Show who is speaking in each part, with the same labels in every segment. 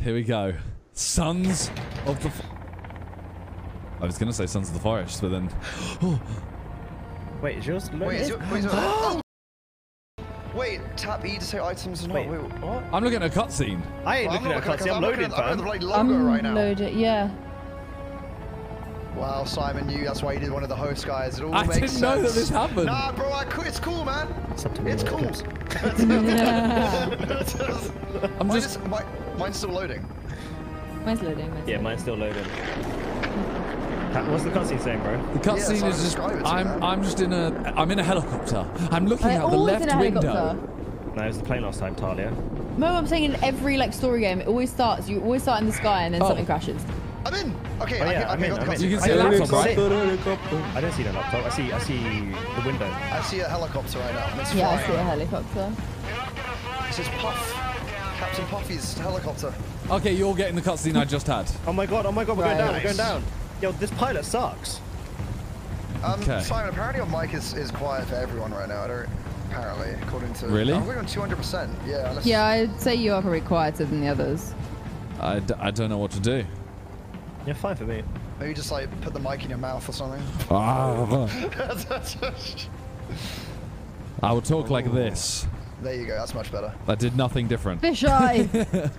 Speaker 1: Here we go. Sons of the. I was gonna say Sons of the Forest, but then oh.
Speaker 2: Wait, is yours loaded?
Speaker 3: Wait, is your, wait, is your, oh! Wait, tap E to say items or not.
Speaker 2: Wait,
Speaker 3: Wait,
Speaker 2: what?
Speaker 1: I'm looking at a cutscene.
Speaker 2: I ain't
Speaker 3: Well,
Speaker 2: looking at a cutscene. I'm
Speaker 3: I'm
Speaker 2: loading,
Speaker 3: looking at, I'm
Speaker 2: fam.
Speaker 3: looking at the bloody logo right now.
Speaker 4: Unload it. Yeah.
Speaker 3: Wow, Simon, you, that's why you did one of the host guys. It all
Speaker 1: I
Speaker 3: makes
Speaker 1: didn't
Speaker 3: sense.
Speaker 1: know that this happened.
Speaker 3: Nah, bro, I, cou- it's cool, man.
Speaker 2: It's up to me,
Speaker 3: It's cool.
Speaker 1: I'm
Speaker 3: Mine
Speaker 1: just.
Speaker 3: is- mine- mine's still loading.
Speaker 4: Mine's loading. Mine's
Speaker 2: Yeah,
Speaker 4: loading.
Speaker 2: mine's still loading. What's the cutscene saying, bro?
Speaker 1: The cutscene
Speaker 3: so
Speaker 1: is just.
Speaker 3: describe it
Speaker 1: I'm.
Speaker 3: man.
Speaker 1: I'm just in a. I'm in a helicopter. I'm looking
Speaker 4: I
Speaker 1: out the left
Speaker 4: in a
Speaker 1: window.
Speaker 2: No, it was the plane last time, Talia.
Speaker 4: No, I'm saying in every like story game, it always starts. You always start in the sky and then
Speaker 1: Oh.
Speaker 4: something crashes.
Speaker 3: I'm in. Okay,
Speaker 2: Oh,
Speaker 3: I,
Speaker 2: yeah,
Speaker 3: can, I
Speaker 2: I'm
Speaker 3: can
Speaker 2: in,
Speaker 3: got the
Speaker 2: I'm in.
Speaker 3: cutscene.
Speaker 1: You can
Speaker 3: I
Speaker 1: see a
Speaker 3: can-
Speaker 1: laptop, right?
Speaker 2: I don't see the laptop. I see, I see the window.
Speaker 3: I see a helicopter right now. It's
Speaker 4: Yeah, I
Speaker 3: flying.
Speaker 4: see a helicopter.
Speaker 3: This is Puff. Captain Puffy's helicopter.
Speaker 1: Okay, you're getting the cutscene I just had.
Speaker 2: Oh my god, oh my god, we're going down, we're going down. Yo, this pilot sucks.
Speaker 3: Um,
Speaker 1: Okay.
Speaker 3: Simon, apparently your mic is, is quiet for everyone right now. I don't. Apparently, according to.
Speaker 1: Really?
Speaker 3: I'm on 200%. Yeah. Unless,
Speaker 4: Yeah, I'd say you are probably quieter than the others.
Speaker 1: I, d- I don't know what to do.
Speaker 2: You're fine for me.
Speaker 3: Maybe just like put the mic in your mouth or something.
Speaker 1: Ah, I will talk like this.
Speaker 3: There you go. That's much better.
Speaker 1: That did nothing different.
Speaker 4: Fish eye.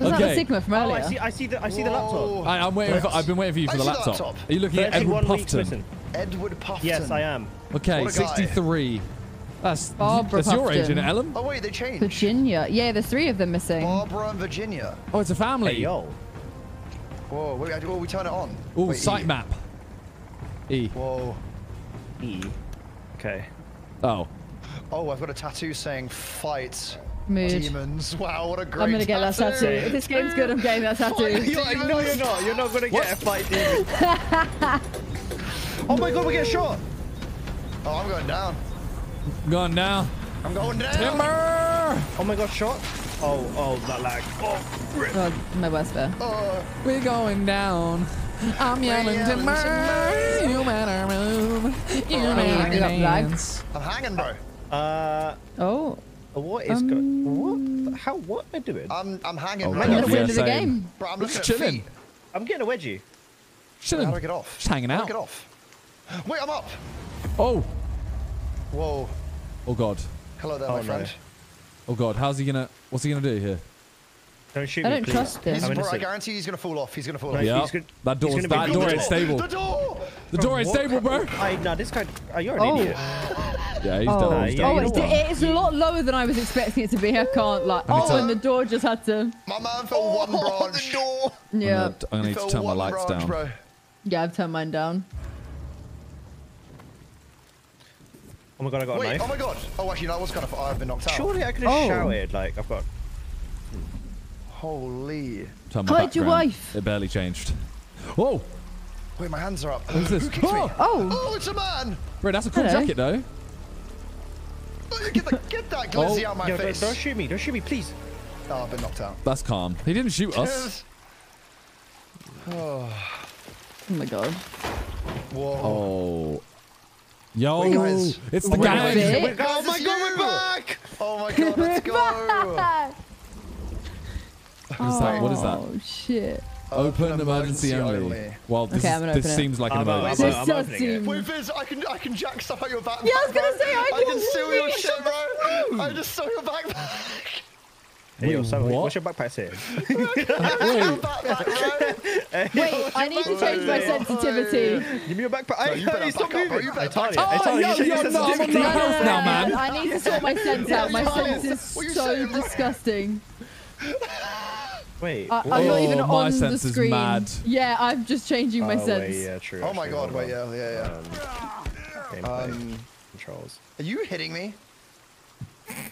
Speaker 4: Was that the Sigma from
Speaker 2: Oh,
Speaker 4: earlier?
Speaker 2: I see, I see the, I see the laptop.
Speaker 1: I, I'm waiting. For, I've been waiting for you for
Speaker 3: I
Speaker 1: the
Speaker 3: see the
Speaker 1: laptop.
Speaker 3: laptop.
Speaker 1: Are you looking at Edward
Speaker 2: 31
Speaker 1: Puffton?
Speaker 3: Edward Puffton.
Speaker 2: Yes, I am.
Speaker 1: Okay,
Speaker 3: What a guy.
Speaker 1: 63. That's
Speaker 4: Barbara
Speaker 1: that's your age,
Speaker 4: Puffton.
Speaker 1: isn't it, Ellum?
Speaker 3: Oh wait, they changed.
Speaker 4: Virginia. Yeah, there's three of them missing.
Speaker 3: Barbara and Virginia.
Speaker 1: Oh, it's a family.
Speaker 2: Hey, yo.
Speaker 3: Whoa, wait, I- oh, we turn it on.
Speaker 1: Oh,
Speaker 3: Wait,
Speaker 1: site
Speaker 3: E.
Speaker 1: map. E.
Speaker 3: Whoa.
Speaker 2: E. Okay.
Speaker 1: Oh.
Speaker 3: Oh, I've got a tattoo saying fight
Speaker 4: Mood.
Speaker 3: demons. Wow, what a great
Speaker 4: I'm gonna get that tattoo. If this game's good, I'm getting that tattoo.
Speaker 2: You're like, no, you're not. You're not gonna get a fight, dude. oh my god, we get shot.
Speaker 3: Oh, I'm going down.
Speaker 1: Going down.
Speaker 3: I'm going down.
Speaker 1: Timber!
Speaker 2: Oh my god, shot. Oh, oh, that lag. Oh, rip.
Speaker 4: God, my worst fear.
Speaker 3: Oh,
Speaker 1: We're going down. I'm yelling
Speaker 3: yelling
Speaker 1: timber.
Speaker 3: timber.
Speaker 1: You better move. You better
Speaker 4: you got lag?
Speaker 1: dance.
Speaker 3: I'm hanging, bro.
Speaker 2: Uh,
Speaker 4: Oh,
Speaker 2: what is
Speaker 4: Um,
Speaker 2: going? What? How? What am I doing?
Speaker 3: I'm I'm hanging,
Speaker 1: Oh,
Speaker 3: bro.
Speaker 4: I'm at the
Speaker 1: Yeah,
Speaker 4: end of the game.
Speaker 3: Bro, I'm
Speaker 1: Just chilling.
Speaker 3: feet.
Speaker 2: I'm getting a wedgie.
Speaker 1: Chilling.
Speaker 3: How do I get off?
Speaker 1: Just hanging
Speaker 3: How do I get off? Wait, I'm up.
Speaker 1: Oh.
Speaker 3: Whoa.
Speaker 1: Oh god.
Speaker 3: Hello there,
Speaker 2: Oh,
Speaker 3: my
Speaker 2: no.
Speaker 3: friend.
Speaker 1: Oh god. How's he gonna? What's he gonna do here?
Speaker 2: Don't shoot
Speaker 4: I
Speaker 2: me,
Speaker 4: don't
Speaker 2: please.
Speaker 4: trust him.
Speaker 3: He's,
Speaker 2: I'm
Speaker 3: bro, I guarantee he's gonna fall off. He's gonna fall
Speaker 2: No,
Speaker 3: off.
Speaker 1: Yeah.
Speaker 2: he's good-
Speaker 1: That
Speaker 2: he's
Speaker 1: door's that
Speaker 2: good.
Speaker 1: door
Speaker 2: The
Speaker 1: ain't stable.
Speaker 3: The door.
Speaker 1: The door ain't stable, bro.
Speaker 2: I no, this guy. Oh, you're an
Speaker 4: Oh.
Speaker 2: idiot.
Speaker 1: Yeah, he's
Speaker 4: Oh,
Speaker 1: done. He's done.
Speaker 4: oh it's, it's a lot lower than I was expecting it to be. I can't like.
Speaker 1: me
Speaker 4: Oh, and the door just had to.
Speaker 3: My man fell oh, one branch. The door.
Speaker 1: I'm
Speaker 4: Yeah,
Speaker 1: gonna, I'm need to turn my lights down.
Speaker 3: Bro.
Speaker 4: yeah, I've turned mine down.
Speaker 2: Oh my god, I got a knife.
Speaker 3: oh my god. Oh, actually, that was kind of. Oh, I've been knocked out.
Speaker 2: Surely I could have
Speaker 4: Oh.
Speaker 2: shouted. Like I've got.
Speaker 3: Holy.
Speaker 1: Turn my
Speaker 4: Hide your wife.
Speaker 1: It barely changed. Whoa!
Speaker 3: Wait, my hands are up.
Speaker 1: Who's this?
Speaker 3: Who kicked me?
Speaker 1: Oh,
Speaker 4: Oh,
Speaker 3: Oh, it's a man.
Speaker 1: bro, that's a cool
Speaker 4: Hello.
Speaker 1: jacket though.
Speaker 3: Oh, Get, the, get that glizzy
Speaker 1: Oh.
Speaker 3: out my
Speaker 2: Yo, don't,
Speaker 3: face.
Speaker 2: don't shoot me! Don't shoot me, please.
Speaker 3: Oh, I've been knocked out.
Speaker 1: That's calm. He didn't shoot us.
Speaker 3: Oh.
Speaker 4: oh my god.
Speaker 3: Whoa.
Speaker 1: Oh. Yo,
Speaker 3: Wait, guys.
Speaker 1: it's oh the
Speaker 3: Oh my
Speaker 1: gang.
Speaker 4: God.
Speaker 3: Wait, guys,
Speaker 2: Oh my god,
Speaker 3: you.
Speaker 2: we're back!
Speaker 3: Oh my god, let's go.
Speaker 1: What is that? What is that?
Speaker 4: Oh shit.
Speaker 1: Open, emergency, only. Well, this,
Speaker 4: Okay,
Speaker 1: is- this seems like an
Speaker 2: I'm,
Speaker 1: emergency.
Speaker 4: This does
Speaker 2: opening it.
Speaker 4: seem.
Speaker 3: Wait, Viz, I can I can jack stuff out your backpack.
Speaker 4: Yeah, I was gonna say, I
Speaker 3: I can
Speaker 4: can
Speaker 3: steal your shit, bro. I just stole your backpack.
Speaker 2: Hey, yo,
Speaker 1: Wait, what?
Speaker 2: what's your backpack saying?
Speaker 1: Wait.
Speaker 4: Wait, I need to change my sensitivity.
Speaker 2: Give me your backpack.
Speaker 3: No, you better
Speaker 2: stop
Speaker 3: back up, bro.
Speaker 2: moving.
Speaker 3: You better
Speaker 2: Hey, Talia,
Speaker 3: back
Speaker 2: hey,
Speaker 1: up.
Speaker 2: Talia,
Speaker 1: Oh,
Speaker 2: you should
Speaker 1: yo,
Speaker 2: use
Speaker 1: yo, no, I'm on
Speaker 2: sensitivity.
Speaker 1: the house now, man.
Speaker 4: I need to sort my sense out. My sense is so disgusting.
Speaker 2: Wait.
Speaker 4: I,
Speaker 2: what?
Speaker 4: I'm not even
Speaker 1: my
Speaker 4: on the
Speaker 1: sense is
Speaker 4: screen.
Speaker 1: mad.
Speaker 4: Yeah, I'm just changing my
Speaker 2: Oh,
Speaker 4: sense.
Speaker 2: wait, yeah, true.
Speaker 3: Oh my god, wait,
Speaker 2: on.
Speaker 3: yeah, yeah, yeah.
Speaker 2: Gameplay
Speaker 3: Um,
Speaker 2: controls.
Speaker 3: Are you hitting me?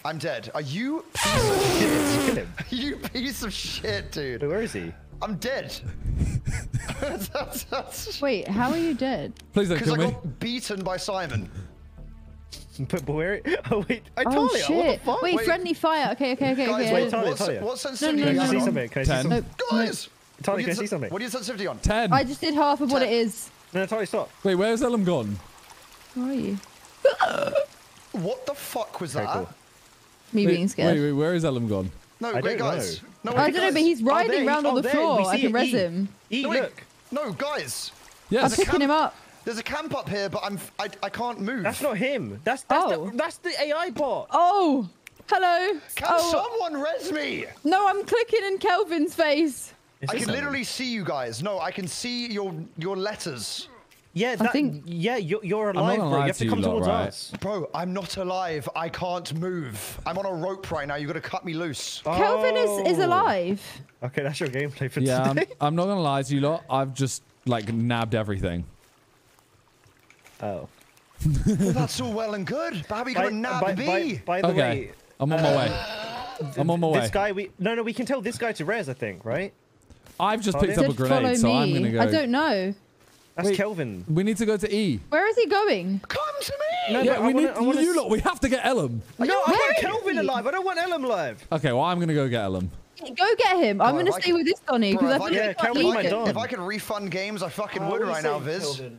Speaker 3: I'm dead. Are you piece of shit?
Speaker 2: Kill.
Speaker 3: You piece of shit, dude.
Speaker 2: Where is he?
Speaker 3: I'm dead. That's- that's-
Speaker 4: Wait, how are you dead?
Speaker 1: please don't kill me.
Speaker 3: Because I got beaten by Simon.
Speaker 2: But, but? Oh wait, I
Speaker 4: Oh
Speaker 2: Talia. What the
Speaker 4: shit!
Speaker 2: fuck?
Speaker 4: Wait,
Speaker 3: Wait.
Speaker 4: friendly fire. Okay, okay, okay,
Speaker 3: Guys,
Speaker 4: okay.
Speaker 2: wait, Talia,
Speaker 3: what's,
Speaker 2: Talia.
Speaker 3: what sensitivity
Speaker 4: No,
Speaker 3: are
Speaker 4: no,
Speaker 3: you
Speaker 2: Can I see
Speaker 4: no.
Speaker 2: something? Can I see something?
Speaker 4: Nope, nope.
Speaker 3: Guys!
Speaker 2: Talia,
Speaker 3: what
Speaker 2: can I
Speaker 3: is
Speaker 2: see
Speaker 3: it-
Speaker 2: something?
Speaker 3: What are your sensitivity on?
Speaker 1: Ten.
Speaker 4: I just did half of what it is.
Speaker 2: No, no, Talia, stop.
Speaker 1: Wait, where's Ellum gone?
Speaker 4: Where are you?
Speaker 3: What the fuck was
Speaker 2: Okay,
Speaker 3: that?
Speaker 2: cool.
Speaker 4: Me
Speaker 1: Wait,
Speaker 4: being scared.
Speaker 1: Wait, wait, where is Ellum gone?
Speaker 3: No,
Speaker 2: I
Speaker 3: wait, guys.
Speaker 2: know.
Speaker 3: No,
Speaker 4: I don't know, but he's
Speaker 2: Oh,
Speaker 4: riding
Speaker 2: he-
Speaker 4: around
Speaker 2: oh,
Speaker 4: on the
Speaker 2: there,
Speaker 4: floor. I can
Speaker 2: it,
Speaker 4: res him.
Speaker 2: E,
Speaker 3: No, wait.
Speaker 2: look.
Speaker 3: No, guys.
Speaker 4: I'm picking him up.
Speaker 3: There's a camp up here, but I'm I, I can't move.
Speaker 2: That's not him. That's that's,
Speaker 4: Oh.
Speaker 2: the, that's the AI bot.
Speaker 4: Oh, hello.
Speaker 3: Can
Speaker 4: oh,
Speaker 3: someone res me?
Speaker 4: no, I'm clicking in Kelvin's face.
Speaker 2: Is
Speaker 3: I
Speaker 2: this
Speaker 3: can
Speaker 2: him?
Speaker 3: literally see you guys. No, I can see your your letters.
Speaker 2: Yeah, that,
Speaker 4: think-
Speaker 2: Yeah, you're, you're
Speaker 1: not
Speaker 2: alive,
Speaker 1: gonna
Speaker 2: bro. You have
Speaker 1: to
Speaker 2: to come towards
Speaker 1: right?
Speaker 2: us.
Speaker 3: Bro, I'm not alive. I can't move. I'm on a rope right now. You've gotta cut me loose.
Speaker 4: Kelvin is, is
Speaker 2: Oh.
Speaker 4: alive.
Speaker 2: Okay, that's your gameplay for
Speaker 1: Yeah, I'm. I'm not gonna lie to you lot. I've just like nabbed everything.
Speaker 2: Oh.
Speaker 3: Well, that's all well and good. But how are you
Speaker 2: By,
Speaker 3: gonna nab
Speaker 2: by,
Speaker 3: me?
Speaker 2: by, by the
Speaker 1: Okay,
Speaker 2: way,
Speaker 1: I'm on my uh, way. I'm on my way.
Speaker 2: this guy, we no, no, we can tell this guy to res, I think, right?
Speaker 1: I've just picked up a
Speaker 4: Did
Speaker 1: grenade, so I'm gonna go.
Speaker 4: I don't know.
Speaker 2: That's
Speaker 1: Wait.
Speaker 2: Kelvin.
Speaker 1: We need to go to E.
Speaker 4: Where is he going?
Speaker 3: Come to me.
Speaker 2: No,
Speaker 1: yeah, we
Speaker 2: wanna-
Speaker 1: need
Speaker 2: I wanna
Speaker 1: you
Speaker 2: s-
Speaker 1: lot. We have to get Ellum.
Speaker 2: No, I want Kelvin
Speaker 4: he?
Speaker 2: alive. I don't want Ellum alive.
Speaker 1: Okay, well I'm gonna go get Ellum.
Speaker 4: Go get him. I'm
Speaker 3: Bro,
Speaker 4: gonna
Speaker 3: I
Speaker 4: stay
Speaker 3: could-
Speaker 4: with this Donny
Speaker 3: Bro,
Speaker 4: because I
Speaker 3: if I
Speaker 4: think
Speaker 2: Yeah,
Speaker 4: can't
Speaker 2: Kelvin
Speaker 3: If I,
Speaker 2: my
Speaker 3: could,
Speaker 2: dog.
Speaker 3: if I could refund games, I fucking
Speaker 2: Oh,
Speaker 3: would right now, Viz.
Speaker 2: Kelvin.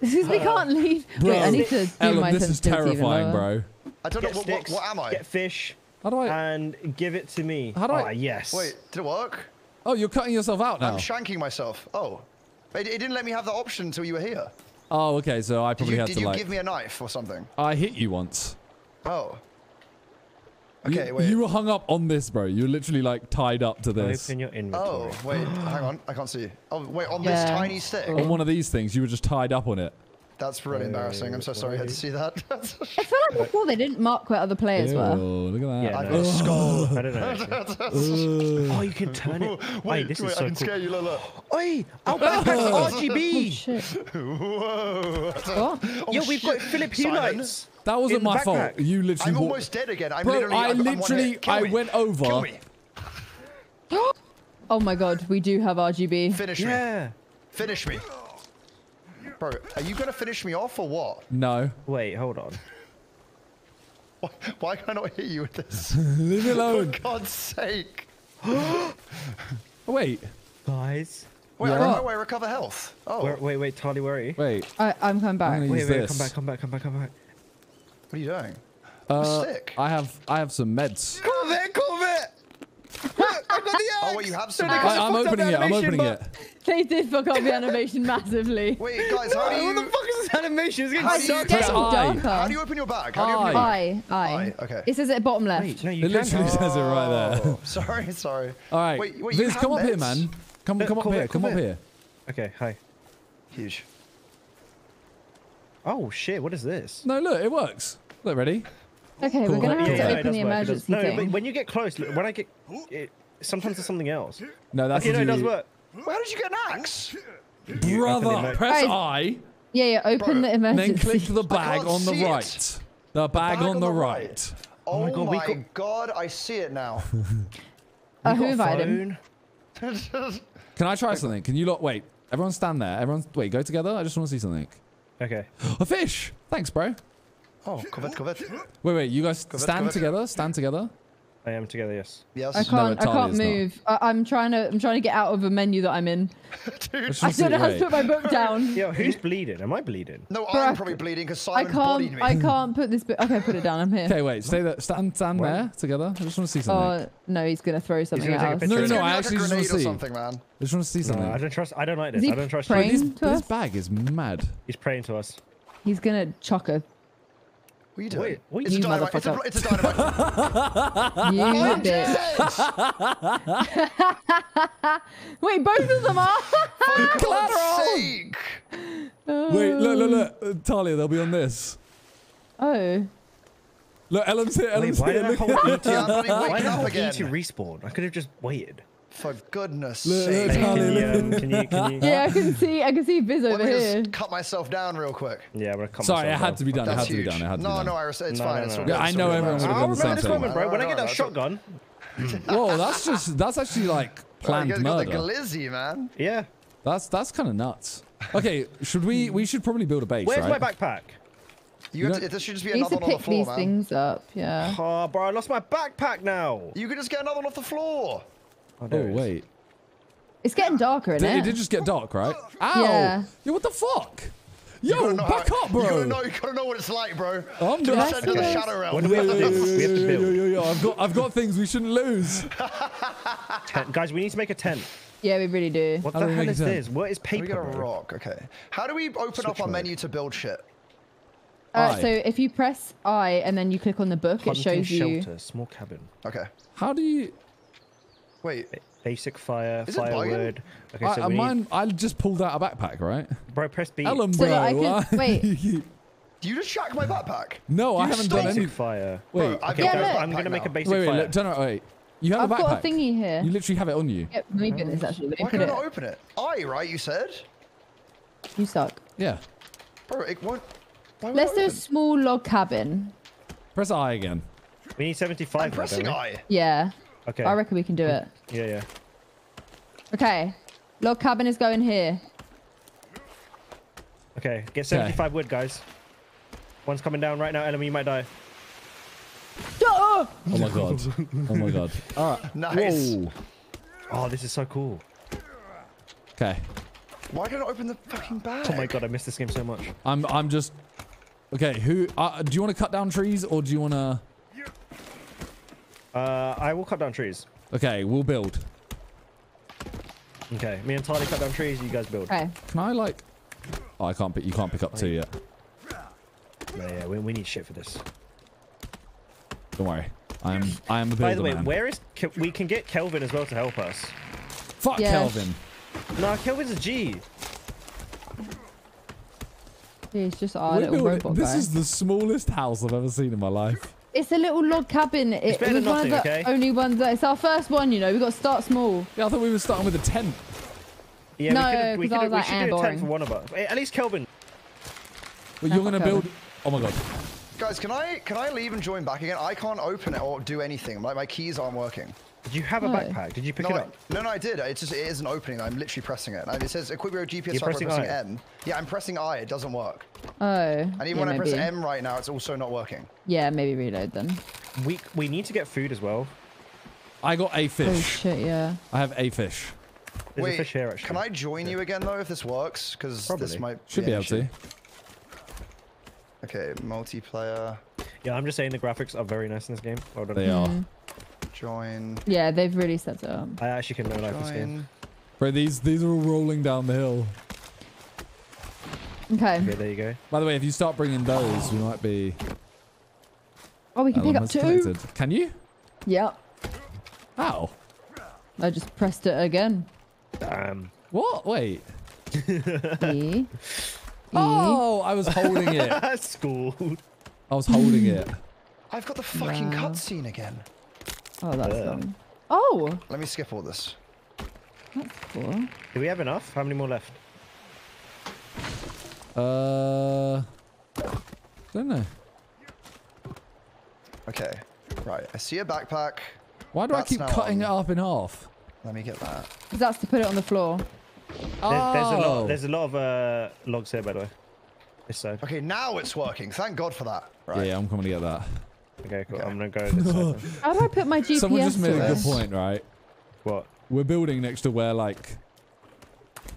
Speaker 4: Because we can't leave. Wait, I need to do
Speaker 1: Ellum,
Speaker 4: my
Speaker 1: this is terrifying, bro.
Speaker 3: I don't
Speaker 2: Get
Speaker 3: know what, what,
Speaker 2: sticks.
Speaker 3: what am I.
Speaker 2: Get fish
Speaker 1: How do I?
Speaker 2: and give it to me.
Speaker 1: How do I-
Speaker 2: Ah, yes.
Speaker 3: Wait, did it work?
Speaker 1: Oh, you're cutting yourself out now.
Speaker 3: I'm shanking myself. Oh, it, it didn't let me have the option until you were here.
Speaker 1: Oh, okay. So I probably
Speaker 3: you,
Speaker 1: had
Speaker 3: did you give me a knife or something?
Speaker 1: I hit you once.
Speaker 3: Oh.
Speaker 1: You-
Speaker 3: Okay, wait.
Speaker 1: You were hung up on this, bro. You're literally like tied up to this.
Speaker 2: Open your inventory.
Speaker 3: Oh, wait, hang on. I can't see. Oh, wait, on this tiny stick.
Speaker 1: On one of these things, you were just tied up on it.
Speaker 3: That's really embarrassing. I'm so sorry I had to see that.
Speaker 4: I feel like before they didn't mark where other players
Speaker 1: Ew,
Speaker 4: were.
Speaker 1: look at that.
Speaker 2: Yeah,
Speaker 3: I've
Speaker 2: no.
Speaker 3: got a skull.
Speaker 2: I don't know. actually. oh, you can turn it.
Speaker 3: Wait,
Speaker 2: Wait, this
Speaker 3: wait,
Speaker 2: is
Speaker 3: I
Speaker 2: so
Speaker 3: can
Speaker 2: cool.
Speaker 3: scare you, look, look.
Speaker 2: Oi, our backpack's
Speaker 4: Oh
Speaker 2: RGB.
Speaker 4: shit!
Speaker 3: Whoa.
Speaker 4: What?
Speaker 3: Oh,
Speaker 2: Yo, we've got
Speaker 3: shit.
Speaker 2: Philip Hue lights.
Speaker 1: That wasn't
Speaker 2: In the
Speaker 1: my fault. You literally.
Speaker 3: I'm
Speaker 1: walked-
Speaker 3: almost dead again. I'm
Speaker 1: Bro,
Speaker 3: literally.
Speaker 1: I
Speaker 3: I'm- I'm one
Speaker 1: literally, I
Speaker 3: me.
Speaker 1: went over.
Speaker 3: Kill me.
Speaker 4: Oh my god, we do have RGB.
Speaker 3: Finish me.
Speaker 2: Yeah.
Speaker 3: Finish me. Bro, are you gonna finish me off or what?
Speaker 1: No.
Speaker 2: Wait, hold on.
Speaker 3: Why, why can I not hit you with this?
Speaker 1: Leave me alone. For.
Speaker 3: God's sake.
Speaker 1: Oh, wait.
Speaker 2: Guys.
Speaker 3: Wait, I,
Speaker 1: Yeah.
Speaker 3: oh, wait, recover health. Oh,
Speaker 2: Where, wait, wait, Tali, where are you?
Speaker 1: Wait.
Speaker 4: I, I'm coming back.
Speaker 1: I'm
Speaker 2: Wait, wait,
Speaker 1: this.
Speaker 2: come back, come back, come back, come back.
Speaker 3: What are you doing?
Speaker 1: Uh,
Speaker 3: sick.
Speaker 1: I have I have some meds.
Speaker 2: Corvette, Corvette! Look, I've got the axe!
Speaker 3: Oh, wait, you have some.
Speaker 2: No, no,
Speaker 3: axe.
Speaker 2: Because
Speaker 1: I,
Speaker 2: I
Speaker 1: I'm opening it. I'm opening it.
Speaker 4: They did fuck up the animation massively.
Speaker 3: Wait, guys, how do you?
Speaker 2: What the
Speaker 3: you?
Speaker 2: fuck is this animation? It's getting
Speaker 3: How do you-
Speaker 2: sucked
Speaker 4: Getting darker.
Speaker 3: How do you open your bag? How do you open your bag?
Speaker 4: I, I.
Speaker 3: Aye, okay.
Speaker 4: It says at bottom left.
Speaker 2: Wait, no, you
Speaker 1: It
Speaker 2: can't.
Speaker 1: literally says it right there.
Speaker 3: Oh, sorry, sorry.
Speaker 1: All right.
Speaker 3: Wait, wait, you
Speaker 1: Viz,
Speaker 3: have
Speaker 1: come up here, man. Come,
Speaker 2: Look,
Speaker 1: come up here.
Speaker 2: here,
Speaker 1: Come
Speaker 2: come
Speaker 1: up
Speaker 2: here.
Speaker 1: here.
Speaker 2: Okay, hi.
Speaker 3: Huge.
Speaker 2: Oh shit, what is this?
Speaker 1: No, look, it works. Look, ready?
Speaker 4: Okay,
Speaker 1: Cool.
Speaker 4: we're gonna have
Speaker 1: Yeah,
Speaker 4: to open
Speaker 2: does
Speaker 4: the
Speaker 2: work, it
Speaker 4: emergency
Speaker 2: No,
Speaker 4: thing.
Speaker 2: but when you get close, look, when I get, it, sometimes there's something else.
Speaker 1: No, that's
Speaker 2: Okay, no, it does work.
Speaker 3: Well, how did you get an axe?
Speaker 1: Brother, press
Speaker 4: Guys,
Speaker 1: I,
Speaker 4: yeah, yeah, open
Speaker 3: Bro,
Speaker 4: the emergency.
Speaker 1: then click the bag on the
Speaker 3: see it.
Speaker 1: right. The bag,
Speaker 3: bag
Speaker 1: on
Speaker 3: on
Speaker 1: the
Speaker 3: the
Speaker 1: right.
Speaker 3: right. Oh,
Speaker 2: my
Speaker 3: my,
Speaker 2: God, we got-
Speaker 3: god, I see it now.
Speaker 4: Uh, who
Speaker 2: got a
Speaker 4: invited him?
Speaker 1: Can I try something? Can you lot wait? Everyone stand there. Everyone wait. Go together. I just want to see something.
Speaker 2: Okay.
Speaker 1: A fish. Thanks, bro.
Speaker 3: Oh, covet, covet.
Speaker 1: Wait, wait. You guys
Speaker 3: Go back,
Speaker 1: stand
Speaker 3: go back.
Speaker 1: together. Stand together.
Speaker 2: I am together, yes.
Speaker 3: Yes.
Speaker 4: I can't. I can't
Speaker 1: is not.
Speaker 4: move. I, I'm trying to. I'm trying to get out of a menu that I'm in.
Speaker 1: I just
Speaker 4: I don't know how to put my book down.
Speaker 2: Yo, who's bleeding? Am I bleeding?
Speaker 3: No,
Speaker 4: Bro, I
Speaker 3: I'm probably bleeding because
Speaker 4: I
Speaker 3: Simon bodied
Speaker 4: can't.
Speaker 3: me.
Speaker 4: I can't put this book. Okay, put it down. I'm here.
Speaker 1: Okay, wait. Stay there. Stand, stand
Speaker 2: Where?
Speaker 1: there together. I just want to see something.
Speaker 4: Oh no, he's gonna throw something
Speaker 2: gonna take a
Speaker 4: else.
Speaker 1: No, no, I actually just wanna see.
Speaker 3: something, man.
Speaker 1: I just want to see
Speaker 2: No,
Speaker 1: something.
Speaker 2: I don't trust. I don't like this. I don't trust
Speaker 4: praying?
Speaker 2: you.
Speaker 1: this, this bag is mad.
Speaker 2: He's praying to us.
Speaker 4: He's gonna chuck a
Speaker 3: What are you doing?
Speaker 2: Wait, what
Speaker 3: it's, a
Speaker 4: you
Speaker 3: dynamite. It's, a,
Speaker 4: motherfucker.
Speaker 3: it's a dynamite.
Speaker 4: you
Speaker 3: I'm
Speaker 4: bitch. Wait, both of them are.
Speaker 3: For God's sake!
Speaker 1: Wait, look, look, look. Uh, Talia, they'll be on this.
Speaker 4: oh.
Speaker 1: Look, Ellum's here.
Speaker 2: Wait,
Speaker 1: Ellum's
Speaker 2: why
Speaker 1: here.
Speaker 2: did I hold E to?
Speaker 3: Yeah, I'm
Speaker 2: Why did I
Speaker 3: up
Speaker 2: hold E to respawn? I could have just waited.
Speaker 3: For goodness
Speaker 1: Look,
Speaker 3: sake.
Speaker 1: look,
Speaker 2: can, you, um, can you? Can you?
Speaker 4: Yeah, I can see. I can see Viz
Speaker 3: Let
Speaker 4: over
Speaker 3: me
Speaker 4: here.
Speaker 3: just cut myself down real quick.
Speaker 2: Yeah, I'm gonna.
Speaker 1: Sorry, it had to be done. It
Speaker 3: That's
Speaker 1: had to be done. It had to
Speaker 3: no,
Speaker 1: be done.
Speaker 3: no, Iris, it's
Speaker 2: No,
Speaker 3: fine.
Speaker 2: no,
Speaker 3: it's
Speaker 2: no.
Speaker 3: all
Speaker 1: I know everyone would've
Speaker 2: I'll
Speaker 1: done the
Speaker 2: remember this
Speaker 1: same thing.
Speaker 2: moment, bro. When I get that
Speaker 3: that's
Speaker 2: shotgun.
Speaker 1: Whoa, that's just that's actually like
Speaker 3: Oh, you
Speaker 1: planned
Speaker 3: got the
Speaker 1: murder.
Speaker 3: glizzy, man.
Speaker 2: Yeah.
Speaker 1: That's that's kind of nuts. Okay, should we we should probably build a base,
Speaker 2: Where's
Speaker 1: right?
Speaker 2: my backpack?
Speaker 3: You
Speaker 1: You
Speaker 3: to,
Speaker 1: don't-
Speaker 3: there should just be another one on the
Speaker 4: pick these things up. Yeah.
Speaker 2: Oh, bro, I lost my backpack now.
Speaker 3: You could just get another one off the floor.
Speaker 2: Oh,
Speaker 1: Oh
Speaker 2: there
Speaker 1: wait,
Speaker 4: It's getting darker in
Speaker 1: Did- it
Speaker 4: it.
Speaker 1: did just get dark, right? Ow!
Speaker 4: Yeah.
Speaker 1: Yo, what the fuck?
Speaker 3: You gotta
Speaker 1: Yo,
Speaker 3: know
Speaker 1: back
Speaker 3: how-
Speaker 1: up, bro.
Speaker 3: You gotta know, you gotta know what it's like, bro.
Speaker 1: I'm
Speaker 3: To
Speaker 1: done.
Speaker 3: ascend to the
Speaker 4: Okay.
Speaker 3: shadow realm.
Speaker 2: What do we have to
Speaker 1: Yo,
Speaker 2: do?
Speaker 1: yo,
Speaker 2: We have to build.
Speaker 1: yo, yo, yo, I've got, I've got things we shouldn't lose.
Speaker 2: Tent. Guys, we need to make a tent.
Speaker 4: Yeah, we really do.
Speaker 2: What
Speaker 1: How
Speaker 2: the hell is
Speaker 1: tent?
Speaker 2: this? What is paper?
Speaker 3: We
Speaker 2: paper?
Speaker 3: got a
Speaker 2: bro?
Speaker 3: rock. Okay. How do we open
Speaker 2: Switch
Speaker 3: up our
Speaker 2: mode.
Speaker 3: menu to build shit?
Speaker 4: Uh, so if you press I and then you click on the book, it shows you.
Speaker 2: shelter, small cabin,
Speaker 3: Okay.
Speaker 1: How do you?
Speaker 3: Wait.
Speaker 2: Basic fire,
Speaker 3: Is it bugging?
Speaker 2: firewood. Okay,
Speaker 1: I,
Speaker 2: so
Speaker 1: uh,
Speaker 2: we need,
Speaker 1: mine, I just pulled out a backpack, right?
Speaker 2: bro, press B.
Speaker 1: Ellum,
Speaker 4: So
Speaker 1: bro.
Speaker 4: that I can-
Speaker 1: why-
Speaker 4: wait.
Speaker 3: You just shacked my backpack.
Speaker 1: no, I haven't
Speaker 3: stole-
Speaker 1: done
Speaker 2: Basic
Speaker 1: any.
Speaker 2: fire.
Speaker 1: Wait,
Speaker 3: Bro, I've
Speaker 2: Okay,
Speaker 4: Yeah,
Speaker 3: a
Speaker 4: look.
Speaker 2: I'm gonna make a
Speaker 3: now.
Speaker 2: basic
Speaker 1: wait, wait,
Speaker 2: fire.
Speaker 1: look, turn around, wait. You have
Speaker 4: I've
Speaker 1: a backpack.
Speaker 4: i got a thingy here.
Speaker 1: You literally have it on you.
Speaker 4: Yep, let me get this actually. Let me
Speaker 3: Why
Speaker 4: put
Speaker 3: can I not open it? I, right? You said?
Speaker 4: You suck.
Speaker 1: Yeah.
Speaker 3: Bro, it won't. Why won't
Speaker 4: Let's do a small log cabin.
Speaker 1: Press I again.
Speaker 2: We need 75.
Speaker 3: I'm pressing? I.
Speaker 4: Yeah,
Speaker 2: Okay.
Speaker 4: I reckon we can do it.
Speaker 2: Yeah, yeah.
Speaker 4: Okay, log cabin is going here.
Speaker 2: Okay, get 75 wood, guys. One's coming down right now. Enemy, you might die.
Speaker 4: Oh!
Speaker 1: My god. Oh my god. All right.
Speaker 3: Nice.
Speaker 1: Whoa.
Speaker 2: Oh, this is so cool.
Speaker 1: Okay.
Speaker 3: Why didn't I open the fucking bag?
Speaker 2: Oh my god, I missed this game so much.
Speaker 1: I'm. I'm just. Okay. Who? Uh, do you want to cut down trees or do you want to?
Speaker 2: Uh, I will cut down trees.
Speaker 1: Okay. We'll build.
Speaker 2: Okay, me and Tali cut down trees. You guys build.
Speaker 4: Okay,
Speaker 1: Can I like? Oh, I can't pick. You can't pick up two yet.
Speaker 2: Yeah, yeah. We, we need shit for this.
Speaker 1: Don't worry. I'm. I am a builder
Speaker 2: By the way,
Speaker 1: man.
Speaker 2: where is Ke- we can get Kelvin as well to help us?
Speaker 1: Fuck
Speaker 4: Yeah.
Speaker 1: Kelvin.
Speaker 2: No, Kelvin's a G.
Speaker 4: it's just our
Speaker 1: We're
Speaker 4: little
Speaker 1: building-
Speaker 4: robot
Speaker 1: this
Speaker 4: guy.
Speaker 1: is the smallest house I've ever seen in my life.
Speaker 4: It's a little log cabin. It,
Speaker 2: better
Speaker 4: it was
Speaker 2: than
Speaker 4: one of
Speaker 2: nothing,
Speaker 4: the
Speaker 2: okay?
Speaker 4: only ones that it's our first one. You know, we got to start small.
Speaker 1: Yeah, I thought we were starting with a tent.
Speaker 2: Yeah,
Speaker 4: No,
Speaker 2: we could we,
Speaker 4: 'cause I
Speaker 2: could
Speaker 4: was
Speaker 2: we
Speaker 4: like,
Speaker 2: should do a tent for one of us. At least Kelvin.
Speaker 1: But
Speaker 4: No,
Speaker 1: you're gonna
Speaker 4: Kelvin.
Speaker 1: build. Oh my god.
Speaker 3: Guys, can I can I leave and join back again? I can't open it or do anything. Like my keys aren't working.
Speaker 2: Did you have a
Speaker 4: No.
Speaker 2: backpack? Did you pick
Speaker 3: No,
Speaker 2: it
Speaker 3: I,
Speaker 2: up?
Speaker 3: no, no, I did. It's just it isn't opening. I'm literally pressing it. It says equip your GPS
Speaker 2: You're
Speaker 3: tracker by
Speaker 2: pressing
Speaker 3: pressing
Speaker 2: I?
Speaker 3: M. Yeah, I'm pressing I. It doesn't work.
Speaker 4: Oh,
Speaker 3: And even
Speaker 4: yeah,
Speaker 3: when I press. M right now, it's also not working.
Speaker 4: Yeah, maybe reload then.
Speaker 2: We we need to get food as well.
Speaker 1: I got a
Speaker 4: oh,
Speaker 1: fish.
Speaker 4: Oh shit, yeah.
Speaker 1: I have a fish.
Speaker 2: There's
Speaker 3: Wait,
Speaker 2: a fish here actually.
Speaker 3: can I join you again though if this works? Because this might
Speaker 1: Should be
Speaker 3: an
Speaker 1: able to.
Speaker 3: Okay, multiplayer,
Speaker 2: Yeah, I'm just saying the graphics are very nice in this game. Well done.
Speaker 1: They are.
Speaker 4: Mm-hmm.
Speaker 3: Join,
Speaker 4: Yeah, they've really set it up.
Speaker 2: I actually can no like this game.
Speaker 3: join.
Speaker 1: Bro, these these are all rolling down the hill.
Speaker 4: Okay.
Speaker 2: Okay, there you go.
Speaker 1: By the way, if you start bringing those, we might be.
Speaker 4: Oh, we can uh, pick up two.
Speaker 1: connected. Can you?
Speaker 4: Yep.
Speaker 1: How?
Speaker 4: I just pressed it again.
Speaker 2: Damn.
Speaker 1: What? Wait.
Speaker 4: E. E.
Speaker 1: Oh, I was holding it.
Speaker 2: That's cool.
Speaker 1: I was holding it.
Speaker 3: I've got the fucking
Speaker 4: Wow.
Speaker 3: cutscene again.
Speaker 4: Oh, that's
Speaker 2: Yeah.
Speaker 4: long. Oh,
Speaker 3: Let me skip all this.
Speaker 4: that's cool.
Speaker 2: Do we have enough? How many more left?
Speaker 1: Uh, don't know.
Speaker 3: Okay, right. I see a backpack.
Speaker 1: Why do I keep
Speaker 3: now
Speaker 1: cutting it
Speaker 3: on.
Speaker 1: up in half?
Speaker 3: Let me get that.
Speaker 4: 'Cause that's to put it on the floor.
Speaker 2: There- there's a
Speaker 1: Oh.
Speaker 2: lot. There's a lot of uh, logs here, by the way. This side.
Speaker 3: Okay, now it's working. Thank God for that.
Speaker 1: Yeah,
Speaker 3: Right.
Speaker 1: yeah, I'm coming to get that.
Speaker 2: Okay, cool.
Speaker 3: Okay.
Speaker 2: I'm gonna go this side.
Speaker 4: How do I put my GPS
Speaker 1: Someone just made a good
Speaker 4: this?
Speaker 1: point, right?
Speaker 2: What?
Speaker 1: We're building next to where, like,